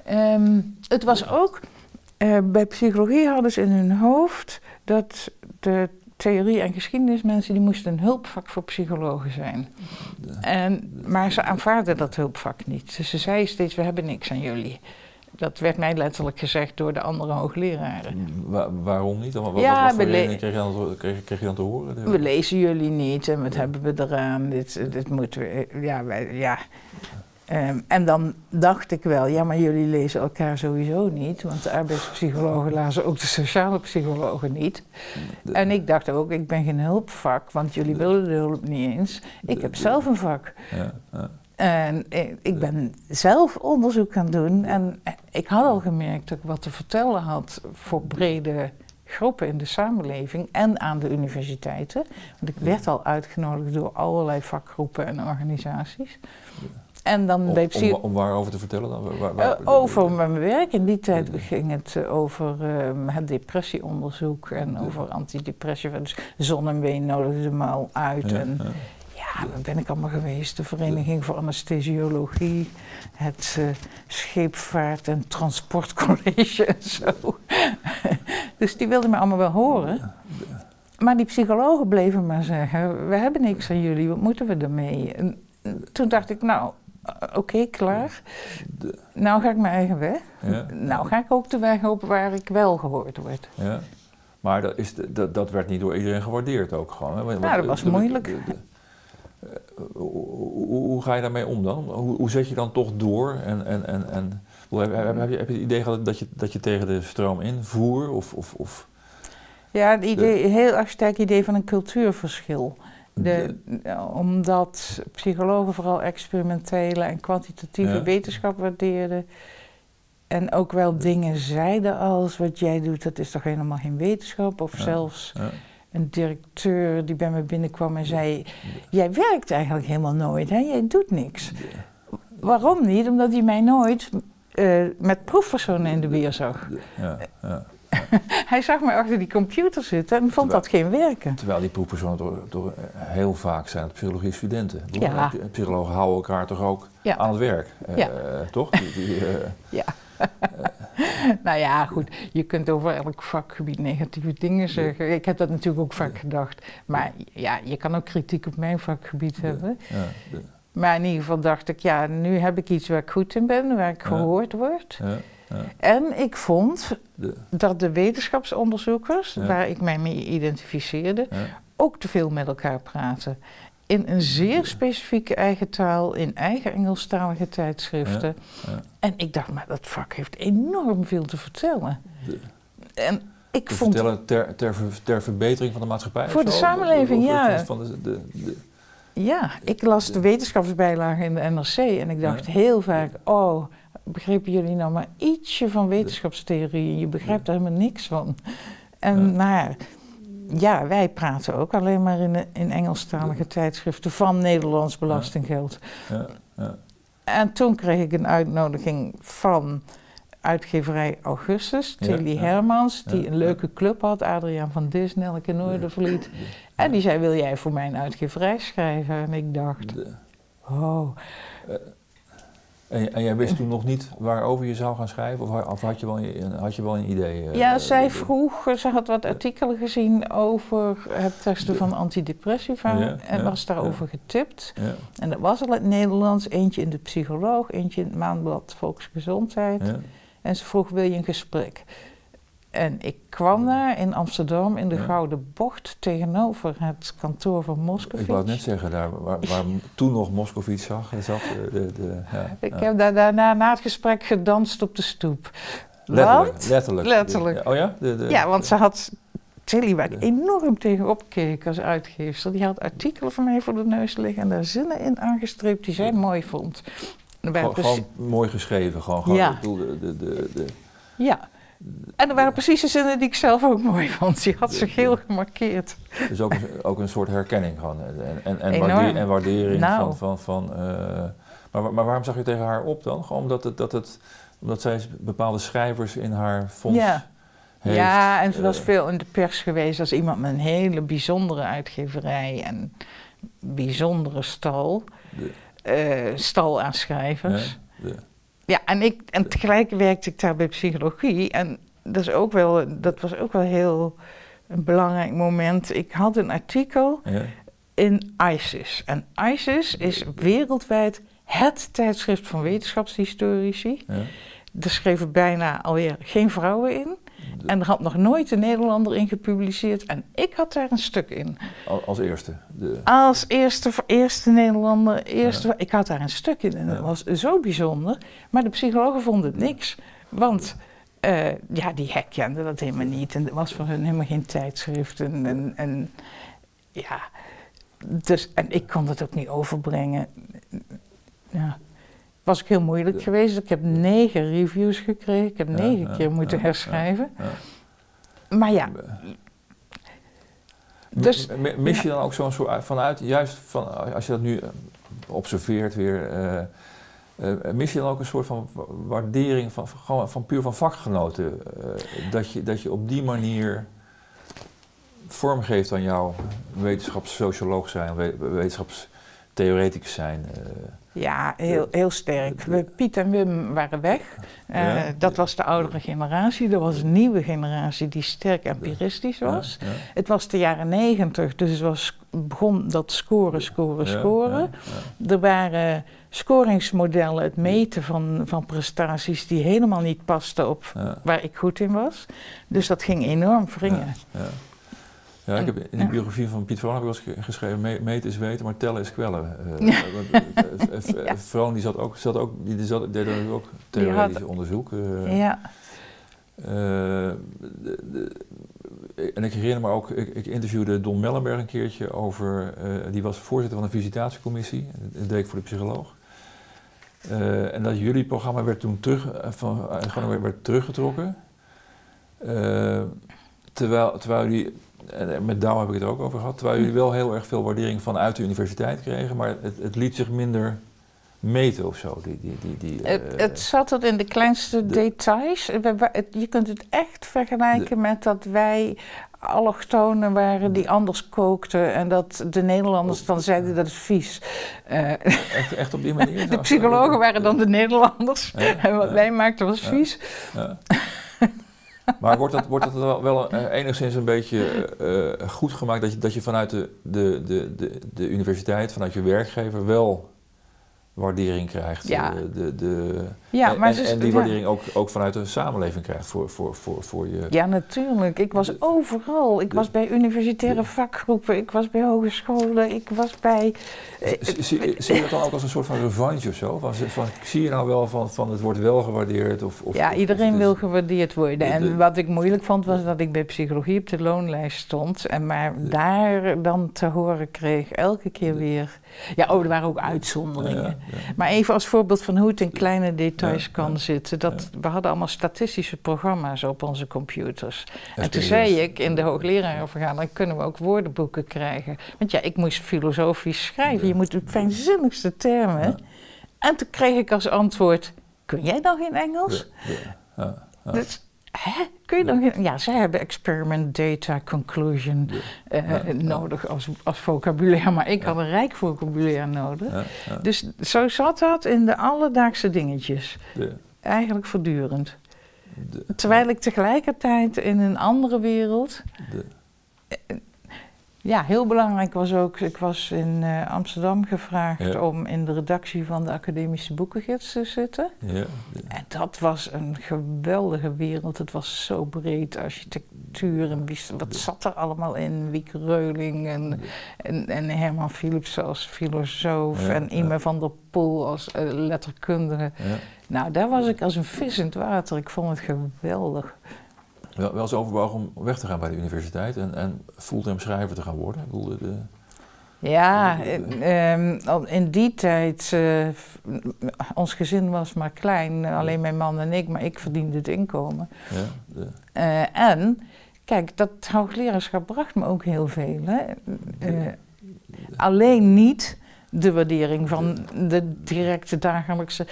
um, het was ook. Uh, bij psychologie hadden ze in hun hoofd dat de theorie en geschiedenismensen die moesten een hulpvak voor psychologen zijn. En, maar ze aanvaarden dat hulpvak niet. Dus ze zeiden steeds: we hebben niks aan jullie. Dat werd mij letterlijk gezegd door de andere hoogleraren. waarom niet? Wat, ja, wat, wat kreeg, je dan, kreeg, kreeg, je dan te horen? We lezen jullie niet en wat hebben we eraan? Dit, dit moeten we... Ja, wij, ja. Um, en dan dacht ik wel, ja, maar jullie lezen elkaar sowieso niet, want de arbeidspsychologen lazen ook de sociale psychologen niet. En ik dacht ook, ik ben geen hulpvak, want jullie willen de hulp niet eens. Ik heb zelf een vak. Ja, ja. En ik ben zelf onderzoek gaan doen en ik had al gemerkt dat ik wat te vertellen had voor brede groepen in de samenleving en aan de universiteiten. Want ik werd al uitgenodigd door allerlei vakgroepen en organisaties. En dan om, bij om, waarover te vertellen dan? Waar, waar, uh, over mijn werk. In die tijd ging het uh, over uh, het depressieonderzoek en over antidepressie. Dus Zonneween nodigde me al uit. Ja, en, ja. ben ik allemaal geweest? De Vereniging voor Anesthesiologie, het uh, Scheepvaart- en Transportcollege en zo. dus die wilden me allemaal wel horen. Maar die psychologen bleven maar zeggen: We hebben niks aan jullie, wat moeten we ermee? En toen dacht ik, nou, oké, klaar. Nou ga ik mijn eigen weg. Ja. Nou ga ik ook de weg op waar ik wel gehoord word. Ja. Maar dat, is, dat, dat werd niet door iedereen gewaardeerd ook gewoon. Hè? Ja, dat was moeilijk. Eh, hoe, hoe, ga je daarmee om dan? Hoe, hoe zet je dan toch door? En, en, en, en heb, heb, heb, je, heb je het idee gehad dat je, dat je tegen de stroom invoer? Of, of, of ja, het idee, heel erg sterk idee van een cultuurverschil. De, omdat psychologen vooral experimentele en kwantitatieve wetenschap waardeerden. En ook wel dingen zeiden als wat jij doet, dat is toch helemaal geen wetenschap. Of zelfs een directeur die bij me binnenkwam en zei: Jij werkt eigenlijk helemaal nooit, hè? jij doet niks. Waarom niet? Omdat hij mij nooit uh, met proefpersonen in de weer zag. Ja, ja. hij zag me achter die computer zitten en vond dat geen werken. Terwijl die proefpersonen door, door, heel vaak zijn psychologie-studenten. Ja. Psychologen houden elkaar toch ook aan het werk, eh, ja. toch? Die, die, uh, ja. nou ja, goed. Je kunt over elk vakgebied negatieve dingen zeggen. Ik heb dat natuurlijk ook vaak gedacht. Maar ja, je kan ook kritiek op mijn vakgebied hebben. Maar in ieder geval dacht ik, ja, nu heb ik iets waar ik goed in ben, waar ik gehoord word. En ik vond dat de wetenschapsonderzoekers, waar ik mij mee identificeerde, ook te veel met elkaar praten. In een zeer specifieke eigen taal, in eigen Engelstalige tijdschriften. En ik dacht, maar dat vak heeft enorm veel te vertellen. En ik te vond. Vertellen ter, ter, ter, verbetering van de maatschappij? Voor de samenleving, ja. Van de, de, ja, ik las de wetenschapsbijlagen in de NRC en ik dacht heel vaak, oh begrepen jullie nou maar ietsje van wetenschapstheorie? Je begrijpt er helemaal niks van. En ja. nou ja, wij praten ook alleen maar in, in Engelstalige tijdschriften van Nederlands belastinggeld. Ja. Ja. En toen kreeg ik een uitnodiging van uitgeverij Augustus, Tilly Hermans, die een leuke club had, Adriaan van Dis, Nelke Noordervliet. En die zei, wil jij voor mijn uitgeverij schrijven? En ik dacht, oh... Eh, en, en, jij wist toen nog niet waarover je zou gaan schrijven? Of, of had, je wel een, had je wel een idee? Uh, ja, zij vroeg, ze had wat artikelen gezien over het testen van antidepressiva en was daarover getipt. En dat was al in het Nederlands, eentje in de Psycholoog, eentje in het Maandblad Volksgezondheid. En ze vroeg, wil je een gesprek? En ik kwam daar in Amsterdam in de Gouden Bocht tegenover het kantoor van Moskovits. Ik wou het net zeggen, daar waar, waar toen nog Moskovits zag, zat de, de, de ja, Ik heb daar daarna na het gesprek gedanst op de stoep. Letterlijk? Want, letterlijk. letterlijk. oh ja? De, ja, want ze had Tilly, waar ik enorm tegenop keek als uitgeefster, die had artikelen van mij voor de neus liggen en daar zinnen in aangestreept die zij mooi vond. Gewoon, gewoon, mooi geschreven, gewoon, gewoon ja. de, de, de, de, Ja, en er waren precies de zinnen die ik zelf ook mooi vond. Die had ze geel gemarkeerd. Dus ook, ook een soort herkenning gewoon. En, en, en, en waardering nou. van... van, van uh, maar, maar waarom zag je tegen haar op dan? Gewoon omdat, het, dat het, omdat zij bepaalde schrijvers in haar fonds ja. heeft. Ja, en ze was uh, veel in de pers geweest als iemand met een hele bijzondere uitgeverij en bijzondere stal. De, uh, stal aan schrijvers. Ja, de, ja, en, ik, en tegelijk werkte ik daar bij psychologie. En dat, is ook wel, dat was ook wel heel een belangrijk moment. Ik had een artikel ja. in ISIS. En ISIS is wereldwijd het tijdschrift van wetenschapshistorici. Ja. Er schreven bijna alweer geen vrouwen in. En er had nog nooit een Nederlander in gepubliceerd. En ik had daar een stuk in. Als eerste? De... Als eerste, eerste Nederlander. Eerste, Ik had daar een stuk in. En dat was zo bijzonder. Maar de psychologen vonden het niks. Want uh, ja, die hek kende dat helemaal niet. En dat was voor hun helemaal geen tijdschrift. En, en, en ja, dus, en ik kon het ook niet overbrengen. Ja was ik heel moeilijk geweest. Ik heb negen reviews gekregen. Ik heb negen keer moeten herschrijven. maar ja. Dus, mis je dan ook zo'n soort vanuit, juist van, als je dat nu observeert weer, uh, mis je dan ook een soort van waardering van, van, van puur van vakgenoten? dat, je, dat je op die manier vormgeeft aan jouw wetenschapssocioloog zijn, wetenschapstheoreticus zijn? Ja, heel, heel sterk. Piet en Wim waren weg. Uh, dat was de oudere generatie. Er was een nieuwe generatie die sterk empiristisch was. Ja, het was de jaren negentig, dus het was, begon dat scoren, scoren, scoren. Er waren scoringsmodellen, het meten van, van prestaties die helemaal niet pasten op waar ik goed in was. Dus dat ging enorm wringen. Ja, ik heb in de biografie van Piet Vroon heb ik wel eens geschreven, meten is weten, maar tellen is kwellen. Uh, ja. Vroon die zat ook, zat ook, die zat, deed ook theoretisch had, onderzoek. Uh, ja. Uh, de, de, en ik herinner me ook, ik, ik, interviewde Don Mellenberg een keertje over, die was voorzitter van een visitatiecommissie, dat deed ik voor de psycholoog. en dat jullie programma werd toen terug, van, gewoon werd teruggetrokken. terwijl, terwijl jullie en met Douw heb ik het ook over gehad, terwijl jullie wel heel erg veel waardering vanuit de universiteit kregen, maar het, het liet zich minder meten of zo. Die, die, die, die, het, uh, het zat het in de kleinste details. Je kunt het echt vergelijken met dat wij allochtonen waren die anders kookten en dat de Nederlanders dan zeiden dat is vies. Uh, echt, echt, op die manier? de psychologen waren dan de Nederlanders en wat wij maakten was vies. Maar wordt dat, wordt dat wel, wel uh, enigszins een beetje uh, goed gemaakt dat je, dat je vanuit de, de, de, de, de universiteit, vanuit je werkgever wel waardering krijgt. Ja. De, de, de, ja, maar en, dus, en die waardering ook, ook vanuit de samenleving krijgt voor, voor, voor, voor je. Ja, natuurlijk. Ik was overal. Ik was bij universitaire vakgroepen, ik was bij hogescholen, ik was bij. zie, zie, je dat dan ook als een soort van revanche of zo? Van, van, zie je nou wel van, van het wordt wel gewaardeerd? Of, of ja, iedereen wil gewaardeerd worden. En wat ik moeilijk vond was dat ik bij psychologie op de loonlijst stond en maar daar dan te horen kreeg, elke keer weer. Ja, oh, er waren ook uitzonderingen. Maar even als voorbeeld van hoe het in kleine details kan zitten. Dat, We hadden allemaal statistische programma's op onze computers. En toen zei ik in de hooglerarenvergadering, dan kunnen we ook woordenboeken krijgen. Want ja, ik moest filosofisch schrijven. Je moet de fijnzinnigste termen. En toen kreeg ik als antwoord, kun jij dan geen Engels? Ja, Dus, Hè? Kun je dan Ja, zij hebben experiment, data, conclusion uh, nodig als, als vocabulaire, maar ik had een rijk vocabulaire nodig. Dus zo zat dat in de alledaagse dingetjes. Eigenlijk voortdurend. Terwijl ik tegelijkertijd in een andere wereld. Eh, ja, heel belangrijk was ook, ik was in uh, Amsterdam gevraagd om in de redactie van de academische boekengids te zitten. Ja, En dat was een geweldige wereld. Het was zo breed, architectuur en wat zat er allemaal in. Wiek Reuling en, en, en, Herman Philips als filosoof en Ime van der Poel als uh, letterkundige. Nou, daar was ik als een vis in het water. Ik vond het geweldig wel, wel eens overwogen om weg te gaan bij de universiteit en, en fulltime schrijver te gaan worden? Ik bedoel, de, ja, um, in die tijd, uh, ons gezin was maar klein, alleen mijn man en ik, maar ik verdiende het inkomen. Ja, de... uh, en, kijk, dat hoogleraarschap bracht me ook heel veel. Hè. Uh, alleen niet de waardering van de directe dagelijkse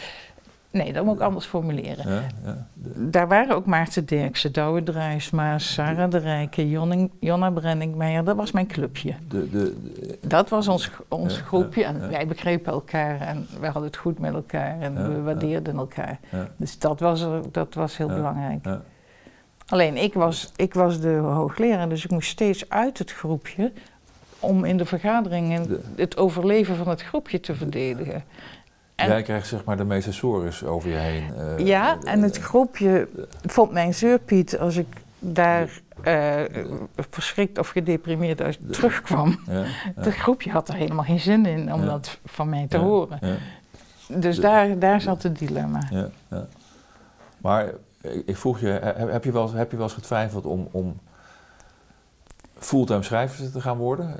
Nee, dat moet ik anders formuleren. Ja, ja, Daar waren ook Maarten Dirksen, Douwe Drijsma, Sarah de Rijke, Jonning, Jonna Brenningmeijer. Dat was mijn clubje. De, de, dat was ons, ons groepje en wij begrepen elkaar en wij hadden het goed met elkaar en we waardeerden elkaar. Dus dat was, dat was heel belangrijk. Alleen ik was, ik was de hoogleraar, dus ik moest steeds uit het groepje om in de vergaderingen het overleven van het groepje te verdedigen. Jij krijgt zeg maar de meestersores over je heen. Uh, ja, en het groepje vond mijn zeurpiet als ik daar uh, verschrikt of gedeprimeerd uit terugkwam. Ja, Het groepje had er helemaal geen zin in om dat van mij te horen. Dus daar, daar zat het dilemma. Maar ik vroeg je, heb je, wel, heb je wel eens getwijfeld om, om fulltime schrijver te gaan worden.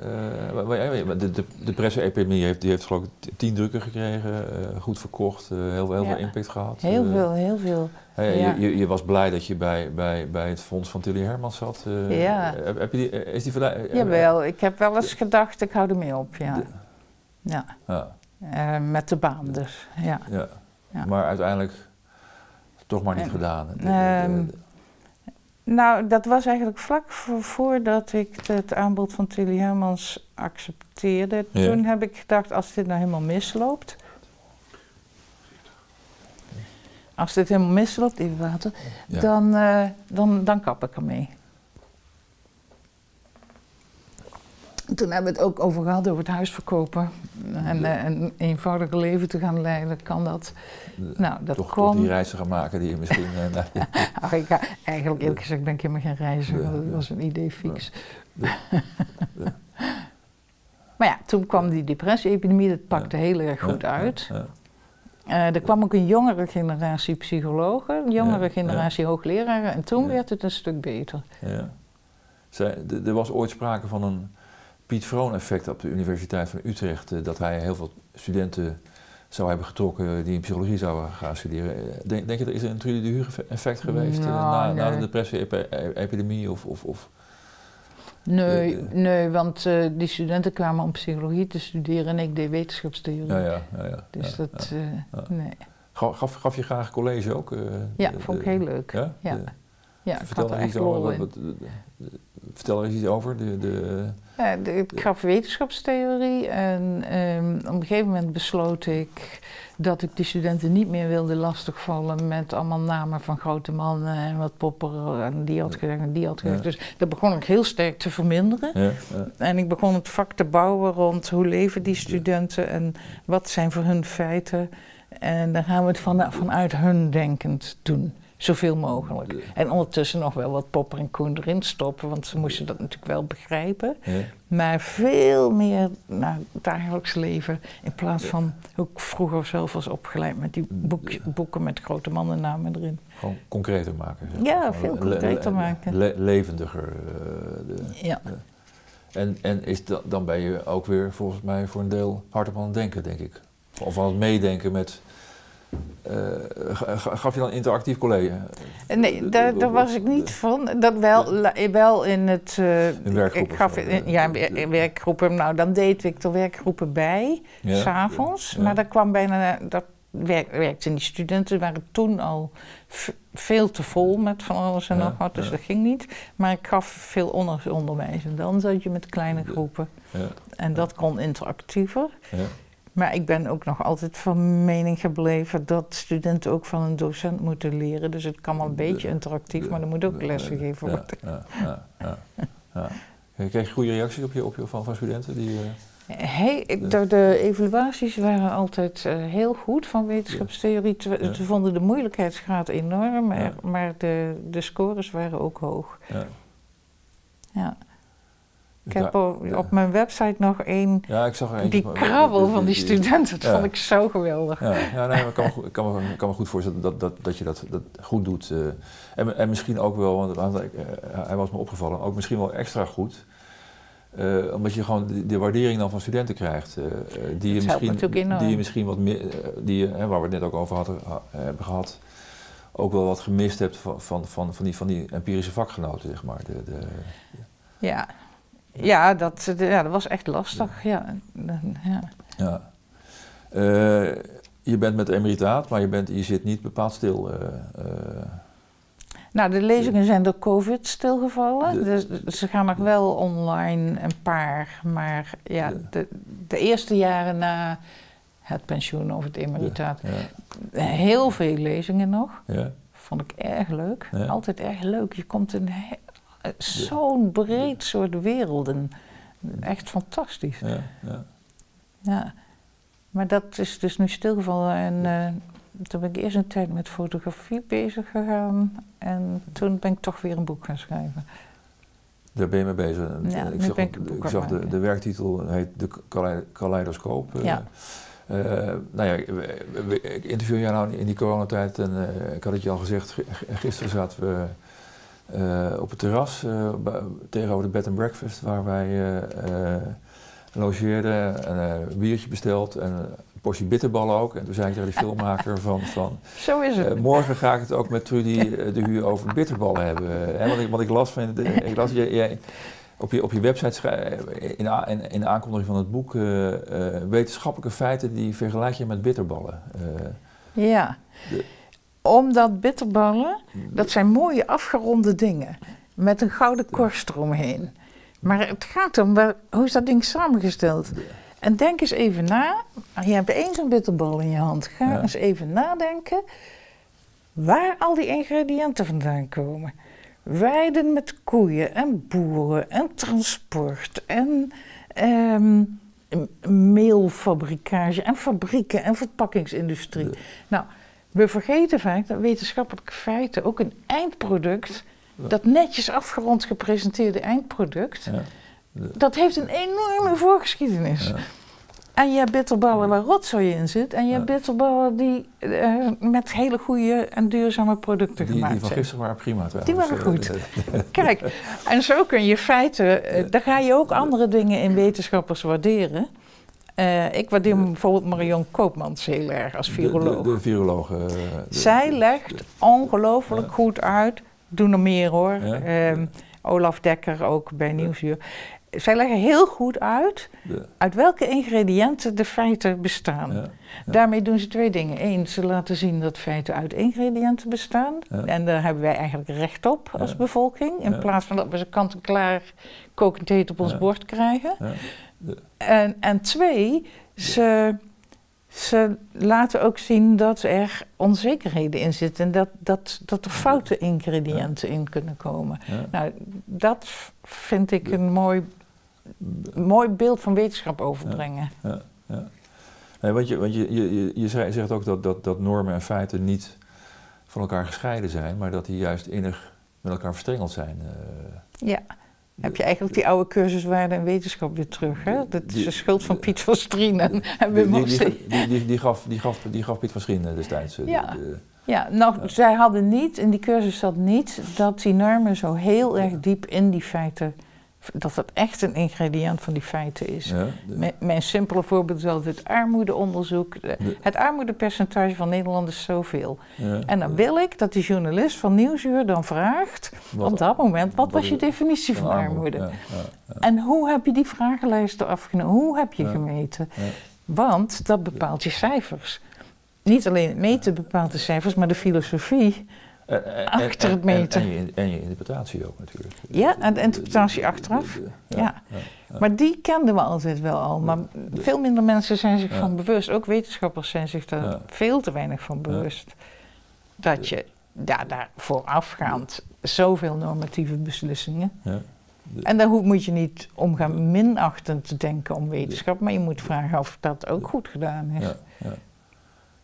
Uh, de, de, de presse-epidemie heeft, die heeft geloof ik tien drukken gekregen, uh, goed verkocht, uh, heel, heel veel impact gehad. Heel veel, heel veel. Ja. Je, je, was blij dat je bij, bij, bij het fonds van Tilly Hermans zat. ja. Heb, je die, is die Jawel, ik heb wel eens gedacht, ik hou ermee op, ja. ja. ja. met de baan dus, ja. ja. Maar uiteindelijk toch maar niet gedaan. Nou, dat was eigenlijk vlak voor, voordat ik het aanbod van Tilly Hermans accepteerde. Toen heb ik gedacht, als dit nou helemaal misloopt... Als dit helemaal misloopt, even water, dan, uh, dan, dan kap ik ermee. Toen hebben we het ook over gehad, over het huis verkopen. En uh, een eenvoudiger leven te gaan leiden, kan dat. nou, dat toch, toch die reizen gaan maken die je misschien... Uh, Ach, ik, eigenlijk eerlijk gezegd ben ik helemaal geen reiziger. dat was een idee fix. maar ja, toen kwam die depressie-epidemie, dat pakte heel erg goed uit. Uh, er kwam ook een jongere generatie psychologen, een jongere generatie hoogleraren en toen werd het een stuk beter. Ja. Zij, er was ooit sprake van een Piet Vroon effect op de Universiteit van Utrecht, eh, dat hij heel veel studenten zou hebben getrokken die in psychologie zouden gaan studeren. Eh, denk, denk je, er is een Trudy de Huur effect geweest eh, nou, na, na, de depressie-epidemie? Of, of, of, Nee, nee want die studenten kwamen om psychologie te studeren en ik deed wetenschapstheorie. Ja, ja, ja, ja dus dat, nee. Gaf, gaf je graag college ook? ja, vond ik heel leuk. Ja? Ja, had er lol in. Vertel er eens iets over. De, de, ja, ik gaf wetenschapstheorie en ehm, op een gegeven moment besloot ik dat ik die studenten niet meer wilde lastigvallen met allemaal namen van grote mannen en wat popper en die had gezegd en die had gezegd. Dus dat begon ik heel sterk te verminderen. Ja, ja. En ik begon het vak te bouwen rond hoe leven die studenten en wat zijn voor hun feiten. En dan gaan we het van, vanuit hun denkend doen. Zoveel mogelijk. En ondertussen nog wel wat popper en koen erin stoppen, want ze moesten dat natuurlijk wel begrijpen. Ja. Maar veel meer naar het dagelijks leven, in plaats van hoe ik vroeger zelf was opgeleid met die boeken met grote mannennamen erin. Gewoon concreter maken. Zeg. Ja, veel concreter maken. levendiger. Uh, de, ja. en, en is dat, dan ben je ook weer volgens mij voor een deel harder aan het denken, denk ik. Of aan het meedenken met gaf je dan interactief college? Nee, daar, daar was ik niet van. Dat wel, wel in het. Uh, in werkgroepen? Ik gaf, in, ja, in werkgroepen. Nou, dan deed ik er werkgroepen bij, ja, s'avonds. Ja. Maar dat kwam bijna. Dat werk, werkten die studenten waren toen al veel te vol met van alles en nog wat, dus dat ging niet. Maar ik gaf veel onderwijs en dan zat je met kleine groepen. En dat kon interactiever. Maar ik ben ook nog altijd van mening gebleven dat studenten ook van een docent moeten leren. Dus het kan wel een beetje interactief, maar er moet ook lesgegeven worden. Ja, ja, ja, ja, Kreeg je goede reacties op je, op je, van, van studenten? Die, uh, hey, de, de, evaluaties waren altijd uh, heel goed van wetenschapstheorie. Ze vonden de moeilijkheidsgraad enorm, maar, maar de, de scores waren ook hoog. ja. Ik heb op mijn website nog één. Ja, ik zag Die krabbel van die studenten, dat vond ik zo geweldig. Ja, ja nee, ik kan, me, ik, kan me, kan me goed voorstellen dat, dat, dat je dat, dat goed doet. Uh, en, en misschien ook wel, want uh, hij was me opgevallen, ook misschien wel extra goed. Uh, omdat je gewoon de, de, waardering dan van studenten krijgt. die, je misschien, die je misschien wat meer, die je, waar we het net ook over hadden, hebben gehad, ook wel wat gemist hebt van, van, van, van, die, van die empirische vakgenoten, zeg maar. De, de, ja, ja, dat, ja, dat was echt lastig. Ja. ja. ja. Uh, je bent met emeritaat, maar je, bent, je zit niet bepaald stil. Uh, uh, nou, de lezingen zijn door COVID stilgevallen. dus ze gaan nog wel online een paar. Maar ja, de, de eerste jaren na het pensioen of het emeritaat, heel veel lezingen nog. Ja. Vond ik erg leuk. Altijd erg leuk. Je komt een zo'n breed soort werelden. Echt fantastisch. Ja, ja. ja. Maar dat is dus nu stilgevallen en uh, toen ben ik eerst een tijd met fotografie bezig gegaan en toen ben ik toch weer een boek gaan schrijven. Daar ben je mee bezig. Ja, ik zag, ik, ik zag de, de, werktitel heet De Kaleidoscoop. Eh, ja. Uh, nou ja, ik interview jou nou in die coronatijd en uh, ik had het je al gezegd, gisteren zaten we op het terras tegenover de bed and breakfast waar wij logeerden, een biertje besteld en een portie bitterballen ook. En toen zei ik tegen de filmmaker van, van Zo is het. morgen ga ik het ook met Trudy de Huur over bitterballen hebben. Hè, want, ik, want ik las van, de, ik las, jij, op je, op je website in, in, in de aankondiging van het boek uh, wetenschappelijke feiten die vergelijk je met bitterballen. Uh, ja, omdat bitterballen, dat zijn mooie afgeronde dingen met een gouden korst eromheen. Maar het gaat om, hoe is dat ding samengesteld? En denk eens even na, je hebt één zo'n bitterbal in je hand. Ga eens even nadenken waar al die ingrediënten vandaan komen. Weiden met koeien en boeren en transport en um, meelfabrikage en fabrieken en verpakkingsindustrie. Nou, we vergeten vaak dat wetenschappelijke feiten ook een eindproduct, dat netjes afgerond gepresenteerde eindproduct, ja. dat heeft een enorme voorgeschiedenis. En je hebt bitterballen waar rotzooi in zit. En je hebt bitterballen die uh, met hele goede en duurzame producten die, gemaakt zijn. Die van gisteren waren prima trouwens. Die waren goed. Kijk, en zo kun je feiten... Uh, daar ga je ook andere dingen in wetenschappers waarderen. Uh, ik waardeer bijvoorbeeld Marion Koopmans heel erg als viroloog. De, de, de viroloog. Zij legt ongelooflijk goed uit. Doen er meer hoor. Ehm, Olaf Dekker ook bij Nieuwsuur zij leggen heel goed uit uit welke ingrediënten de feiten bestaan. Daarmee doen ze twee dingen. Eén, ze laten zien dat feiten uit ingrediënten bestaan. En daar hebben wij eigenlijk recht op als bevolking. In plaats van dat we ze kant-en-klaar kokend op ons bord krijgen. En, en twee, ze ze laten ook zien dat er onzekerheden in zitten en dat, dat, dat er foute ingrediënten in kunnen komen. Nou, dat vind ik een mooi mooi beeld van wetenschap overbrengen. Ja, ja, Nee, want je, want je, je, je zegt ook dat, dat, dat normen en feiten niet van elkaar gescheiden zijn, maar dat die juist innig met elkaar verstrengeld zijn. Uh, ja. Heb je eigenlijk die oude cursuswaarde en wetenschap weer terug, hè? Dat is de schuld van Piet van Strien en, Wim die, die, die, die, gaf, die, gaf, die gaf Piet van Strien eh, destijds. Eh, ja. Ja, nou, zij hadden niet, in die cursus zat niet, dat die normen zo heel erg diep in die feiten dat dat echt een ingrediënt van die feiten is. Ja, Mijn simpele voorbeeld is altijd het armoedeonderzoek. Het armoedepercentage van Nederland is zoveel. Ja, en dan wil ik dat die journalist van Nieuwsuur dan vraagt... op dat moment, wat, was je definitie van, armoede? En hoe heb je die vragenlijsten afgenomen? Hoe heb je gemeten? Want dat bepaalt je cijfers. Niet alleen het meten bepaalt de cijfers, maar de filosofie achter het meten. En, je, en, je, interpretatie ook natuurlijk. Ja, en de interpretatie achteraf. Ja, Maar die kenden we altijd wel al. Maar veel minder mensen zijn zich van bewust. Ook wetenschappers zijn zich daar veel te weinig van bewust. Dat je ja, daar voorafgaand zoveel normatieve beslissingen. En daar moet je niet omgaan minachtend te denken om wetenschap, maar je moet vragen of dat ook goed gedaan is.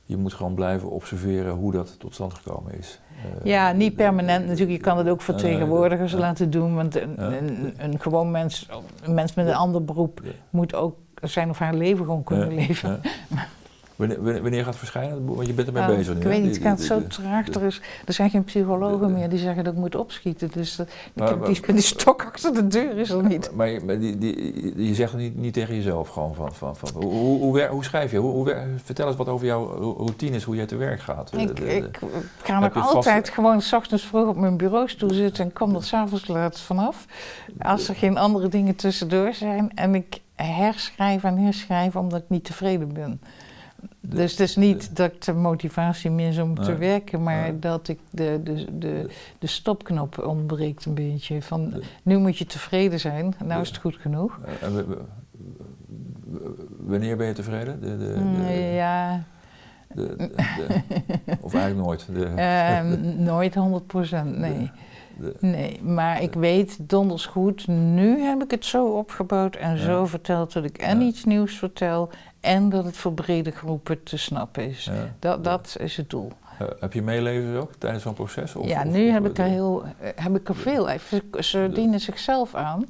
Je moet gewoon blijven observeren hoe dat tot stand gekomen is. Eh, ja, niet permanent natuurlijk. Je kan het ook vertegenwoordigers laten doen. Want een, een, een, gewoon mens, een mens met een ander beroep moet ook zijn of haar leven gewoon kunnen leven. Wanneer, wanneer gaat het verschijnen? Want je bent ermee oh, bezig. Ik weet niet, het gaat zo traag. Er, is, er zijn geen psychologen meer die zeggen dat ik moet opschieten. Dus uh, maar, die, die, stok achter de deur is er niet. Maar, maar die, die, je zegt niet, niet tegen jezelf gewoon van... van, van hoe, hoe, hoe, schrijf je? Hoe, vertel eens wat over jouw routines, hoe jij te werk gaat. Ik, ik ga nog altijd gewoon s ochtends vroeg op mijn bureaustoel zitten en kom er s'avonds laat vanaf. Als er geen andere dingen tussendoor zijn. En ik herschrijf en herschrijf omdat ik niet tevreden ben dus het is niet dat ik de motivatie mis om te werken, maar dat ik de, de, de, de stopknop ontbreekt een beetje. Van nu moet je tevreden zijn, nou is het goed genoeg. wanneer ben je tevreden? De, de, mm, ja. of eigenlijk nooit? Um, nooit 100%, nee. Nee, maar ik weet donders goed, nu heb ik het zo opgebouwd en zo verteld dat ik en iets nieuws vertel en dat het voor brede groepen te snappen is. Dat, dat is het doel. heb je meelezen ook tijdens zo'n proces? Of, ja, nu heb, ik er heel, eh, heb ik er veel. Ze dienen zichzelf aan.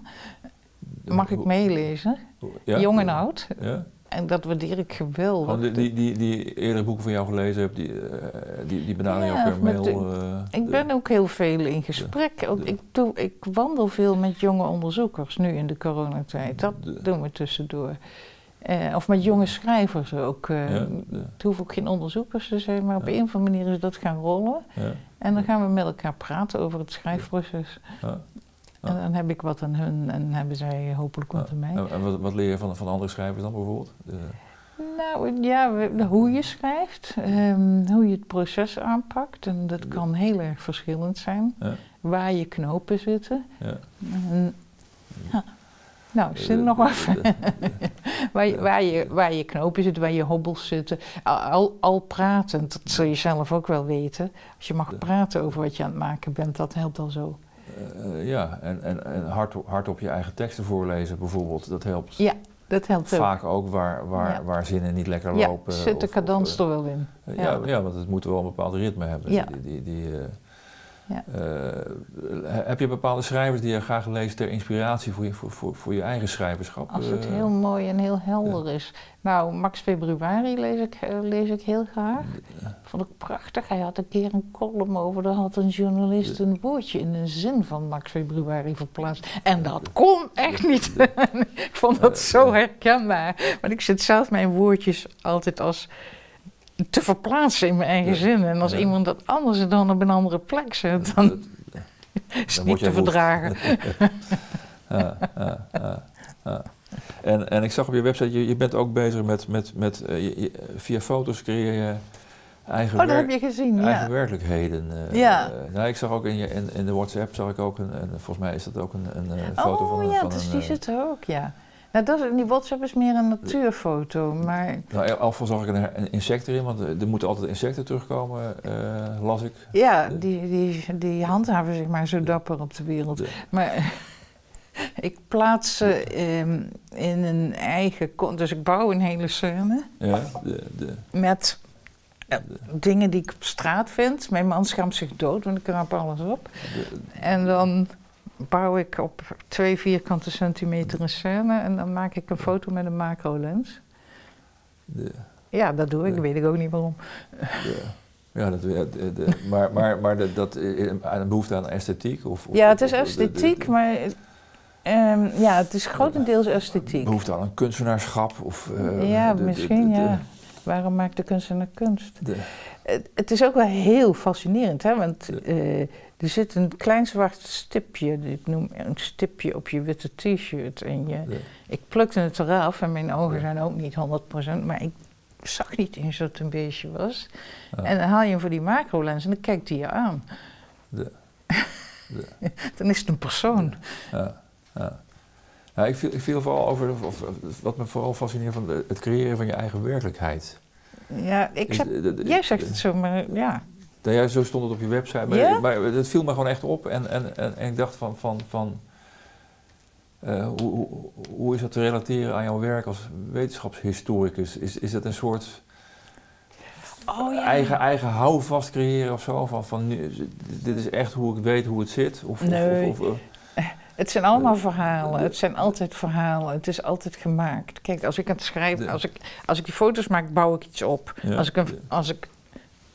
Mag ik meelezen? Jong en oud. Ja. En dat waardeer ik geweldig. die, die, die, die eerdere boeken van jou gelezen hebt, die, uh, die, die benaderen ja, jou per mail? Uh, ik ben ook heel veel in gesprek. ook, ik, doe, ik wandel veel met jonge onderzoekers nu in de coronatijd. Dat doen we tussendoor. Uh, of met jonge schrijvers ook. Ja, het hoeft ook geen onderzoekers te zijn, maar op een of andere manier is dat gaan rollen. En dan gaan we met elkaar praten over het schrijfproces. En dan heb ik wat aan hun en hebben zij hopelijk wat aan mij. En wat, wat, leer je van, van andere schrijvers dan bijvoorbeeld? Nou ja, hoe je schrijft, um, hoe je het proces aanpakt. En dat kan heel erg verschillend zijn. Ja. Waar je knopen zitten. Ja. En, ja. Nou, zit er nog even. waar, je, waar, je, waar je knopen zitten, waar je hobbels zitten. Al, al pratend, dat zul je zelf ook wel weten. Als je mag praten over wat je aan het maken bent, dat helpt al zo. Uh, ja, en, en, en hard, hard op je eigen teksten voorlezen bijvoorbeeld, dat helpt. Ja, dat helpt Vaak ook, waar, waar, waar zinnen niet lekker lopen. Ja, zit de cadans er wel in. ja, ja, want het moet wel een bepaald ritme hebben. Die, die, ja. heb je bepaalde schrijvers die je graag leest ter inspiratie voor je, voor, voor, voor je eigen schrijverschap? Als het heel mooi en heel helder is. Nou, Max Februari lees ik, lees ik heel graag. Vond ik prachtig. Hij had een keer een column over. Daar had een journalist een woordje in een zin van Max Februari verplaatst. En dat kon echt niet. ik vond dat zo herkenbaar. Want ik zit zelf mijn woordjes altijd als te verplaatsen in mijn eigen zin. En als iemand dat anders dan op een andere plek zet, dan is het niet te verdragen. ja, ja, en, en ik zag op je website, je, je bent ook bezig met, met, met uh, je, via foto's creëer je eigen, oh, dat heb je gezien, eigen ja. werkelijkheden. Uh, ja. Uh, nou, ik zag ook in, je, in, in de WhatsApp, zag ik ook een, en volgens mij is dat ook een, een foto oh, van een... Oh ja, dus die zit er ook, ja. Nou, dat, die WhatsApp is meer een natuurfoto, maar... Nou, afval zag ik een, een insect erin, want er moeten altijd insecten terugkomen, uh, las ik. Ja, die, die, die handhaven zich maar zo dapper op de wereld. Maar ik plaats ze um, in een eigen... Dus ik bouw een hele scène. Ja, de, de, met uh, dingen die ik op straat vind. Mijn man schaamt zich dood, want ik krap alles op. en dan bouw ik op twee vierkante centimeter een scène en dan maak ik een foto met een macro lens. De, ja, dat doe ik, de, weet ik ook niet waarom. De, ja, dat, de, de, maar, maar, maar de, dat een behoefte aan esthetiek? Of, of ja, het is esthetiek, maar um, ja, het is grotendeels esthetiek. Behoefte aan een kunstenaarschap? Of, uh, ja, misschien ja. Waarom maakt de kunstenaar kunst? Het, het, is ook wel heel fascinerend, hè, want uh, er zit een klein zwart stipje, ik noem een stipje op je witte t-shirt. En je, Ik plukte het eraf en mijn ogen zijn ook niet 100%, maar ik zag niet eens dat het een beestje was. En dan haal je hem voor die macrolens en dan kijkt hij je aan. De. De. dan is het een persoon. Ja. Ja. Ja, ik, viel, ik viel vooral over, of, wat me vooral fascineert van het creëren van je eigen werkelijkheid. Ja, ik zeg, jij zegt het zo, maar ja. Nou ja, zo stond het op je website. Maar, ja? maar het viel me gewoon echt op. En, en, en, en ik dacht van, van, van uh, hoe, hoe, hoe, is dat te relateren aan jouw werk als wetenschapshistoricus? Is, is dat een soort oh, ja. eigen, eigen houvast creëren of zo? Van, van dit is echt hoe ik weet hoe het zit? Of, nee. Of, of, uh, het zijn allemaal verhalen. Het zijn altijd verhalen. Het is altijd gemaakt. Kijk, als ik het schrijf, als ik, als ik die foto's maak, bouw ik iets op. Ja. Als, ik een, als ik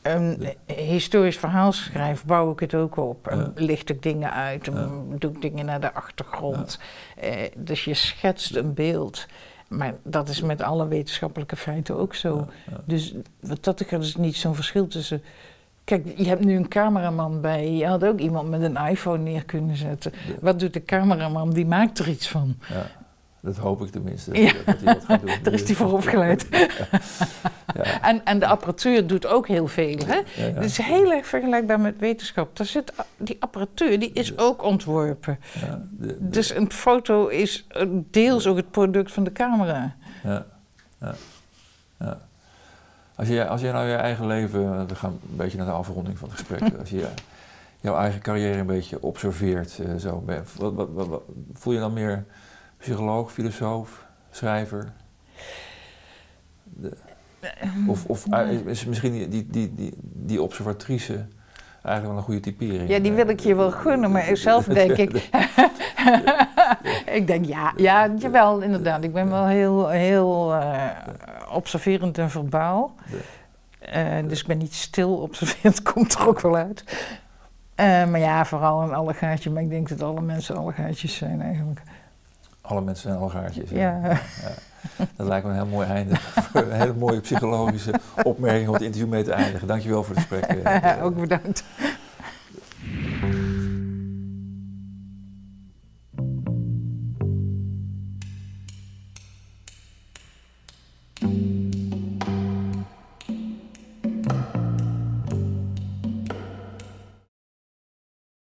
een historisch verhaal schrijf, bouw ik het ook op. En licht ik dingen uit, en doe ik dingen naar de achtergrond. Eh, dus je schetst een beeld. Maar dat is met alle wetenschappelijke feiten ook zo. Dus wat dat er is niet zo'n verschil tussen. Kijk, je hebt nu een cameraman bij. Je had ook iemand met een iPhone neer kunnen zetten. Wat doet de cameraman? Die maakt er iets van. Ja. Dat hoop ik tenminste. Ja. Dat hij dat gaat doen. Daar is hij voor opgeleid. ja. en, en de apparatuur doet ook heel veel. Hè? Het is heel erg vergelijkbaar met wetenschap. Daar zit, die apparatuur die is ook ontworpen. De, de, dus een foto is deels ook het product van de camera. Ja. ja. Als, je, als je nou je eigen leven, we gaan een beetje naar de afronding van het gesprek. als je jouw eigen carrière een beetje observeert, uh, zo, wat, wat, wat, voel je dan meer psycholoog, filosoof, schrijver? De, of of is misschien die, die, die, die observatrice eigenlijk wel een goede typering? Ja, die wil ik je wel gunnen, maar zelf denk ik... ik denk ja, ja, jawel, inderdaad. Ik ben wel heel, heel uh, observerend en verbaal. Uh, dus ik ben niet stil observerend, komt er ook wel uit. Uh, maar ja, vooral een allegaatje. Maar ik denk dat alle mensen allegaatjes zijn eigenlijk. Alle mensen zijn allegaatjes. Ja. ja. Dat lijkt me een heel mooi einde. een hele mooie psychologische opmerking om het interview mee te eindigen. Dankjewel voor het gesprek. ook bedankt.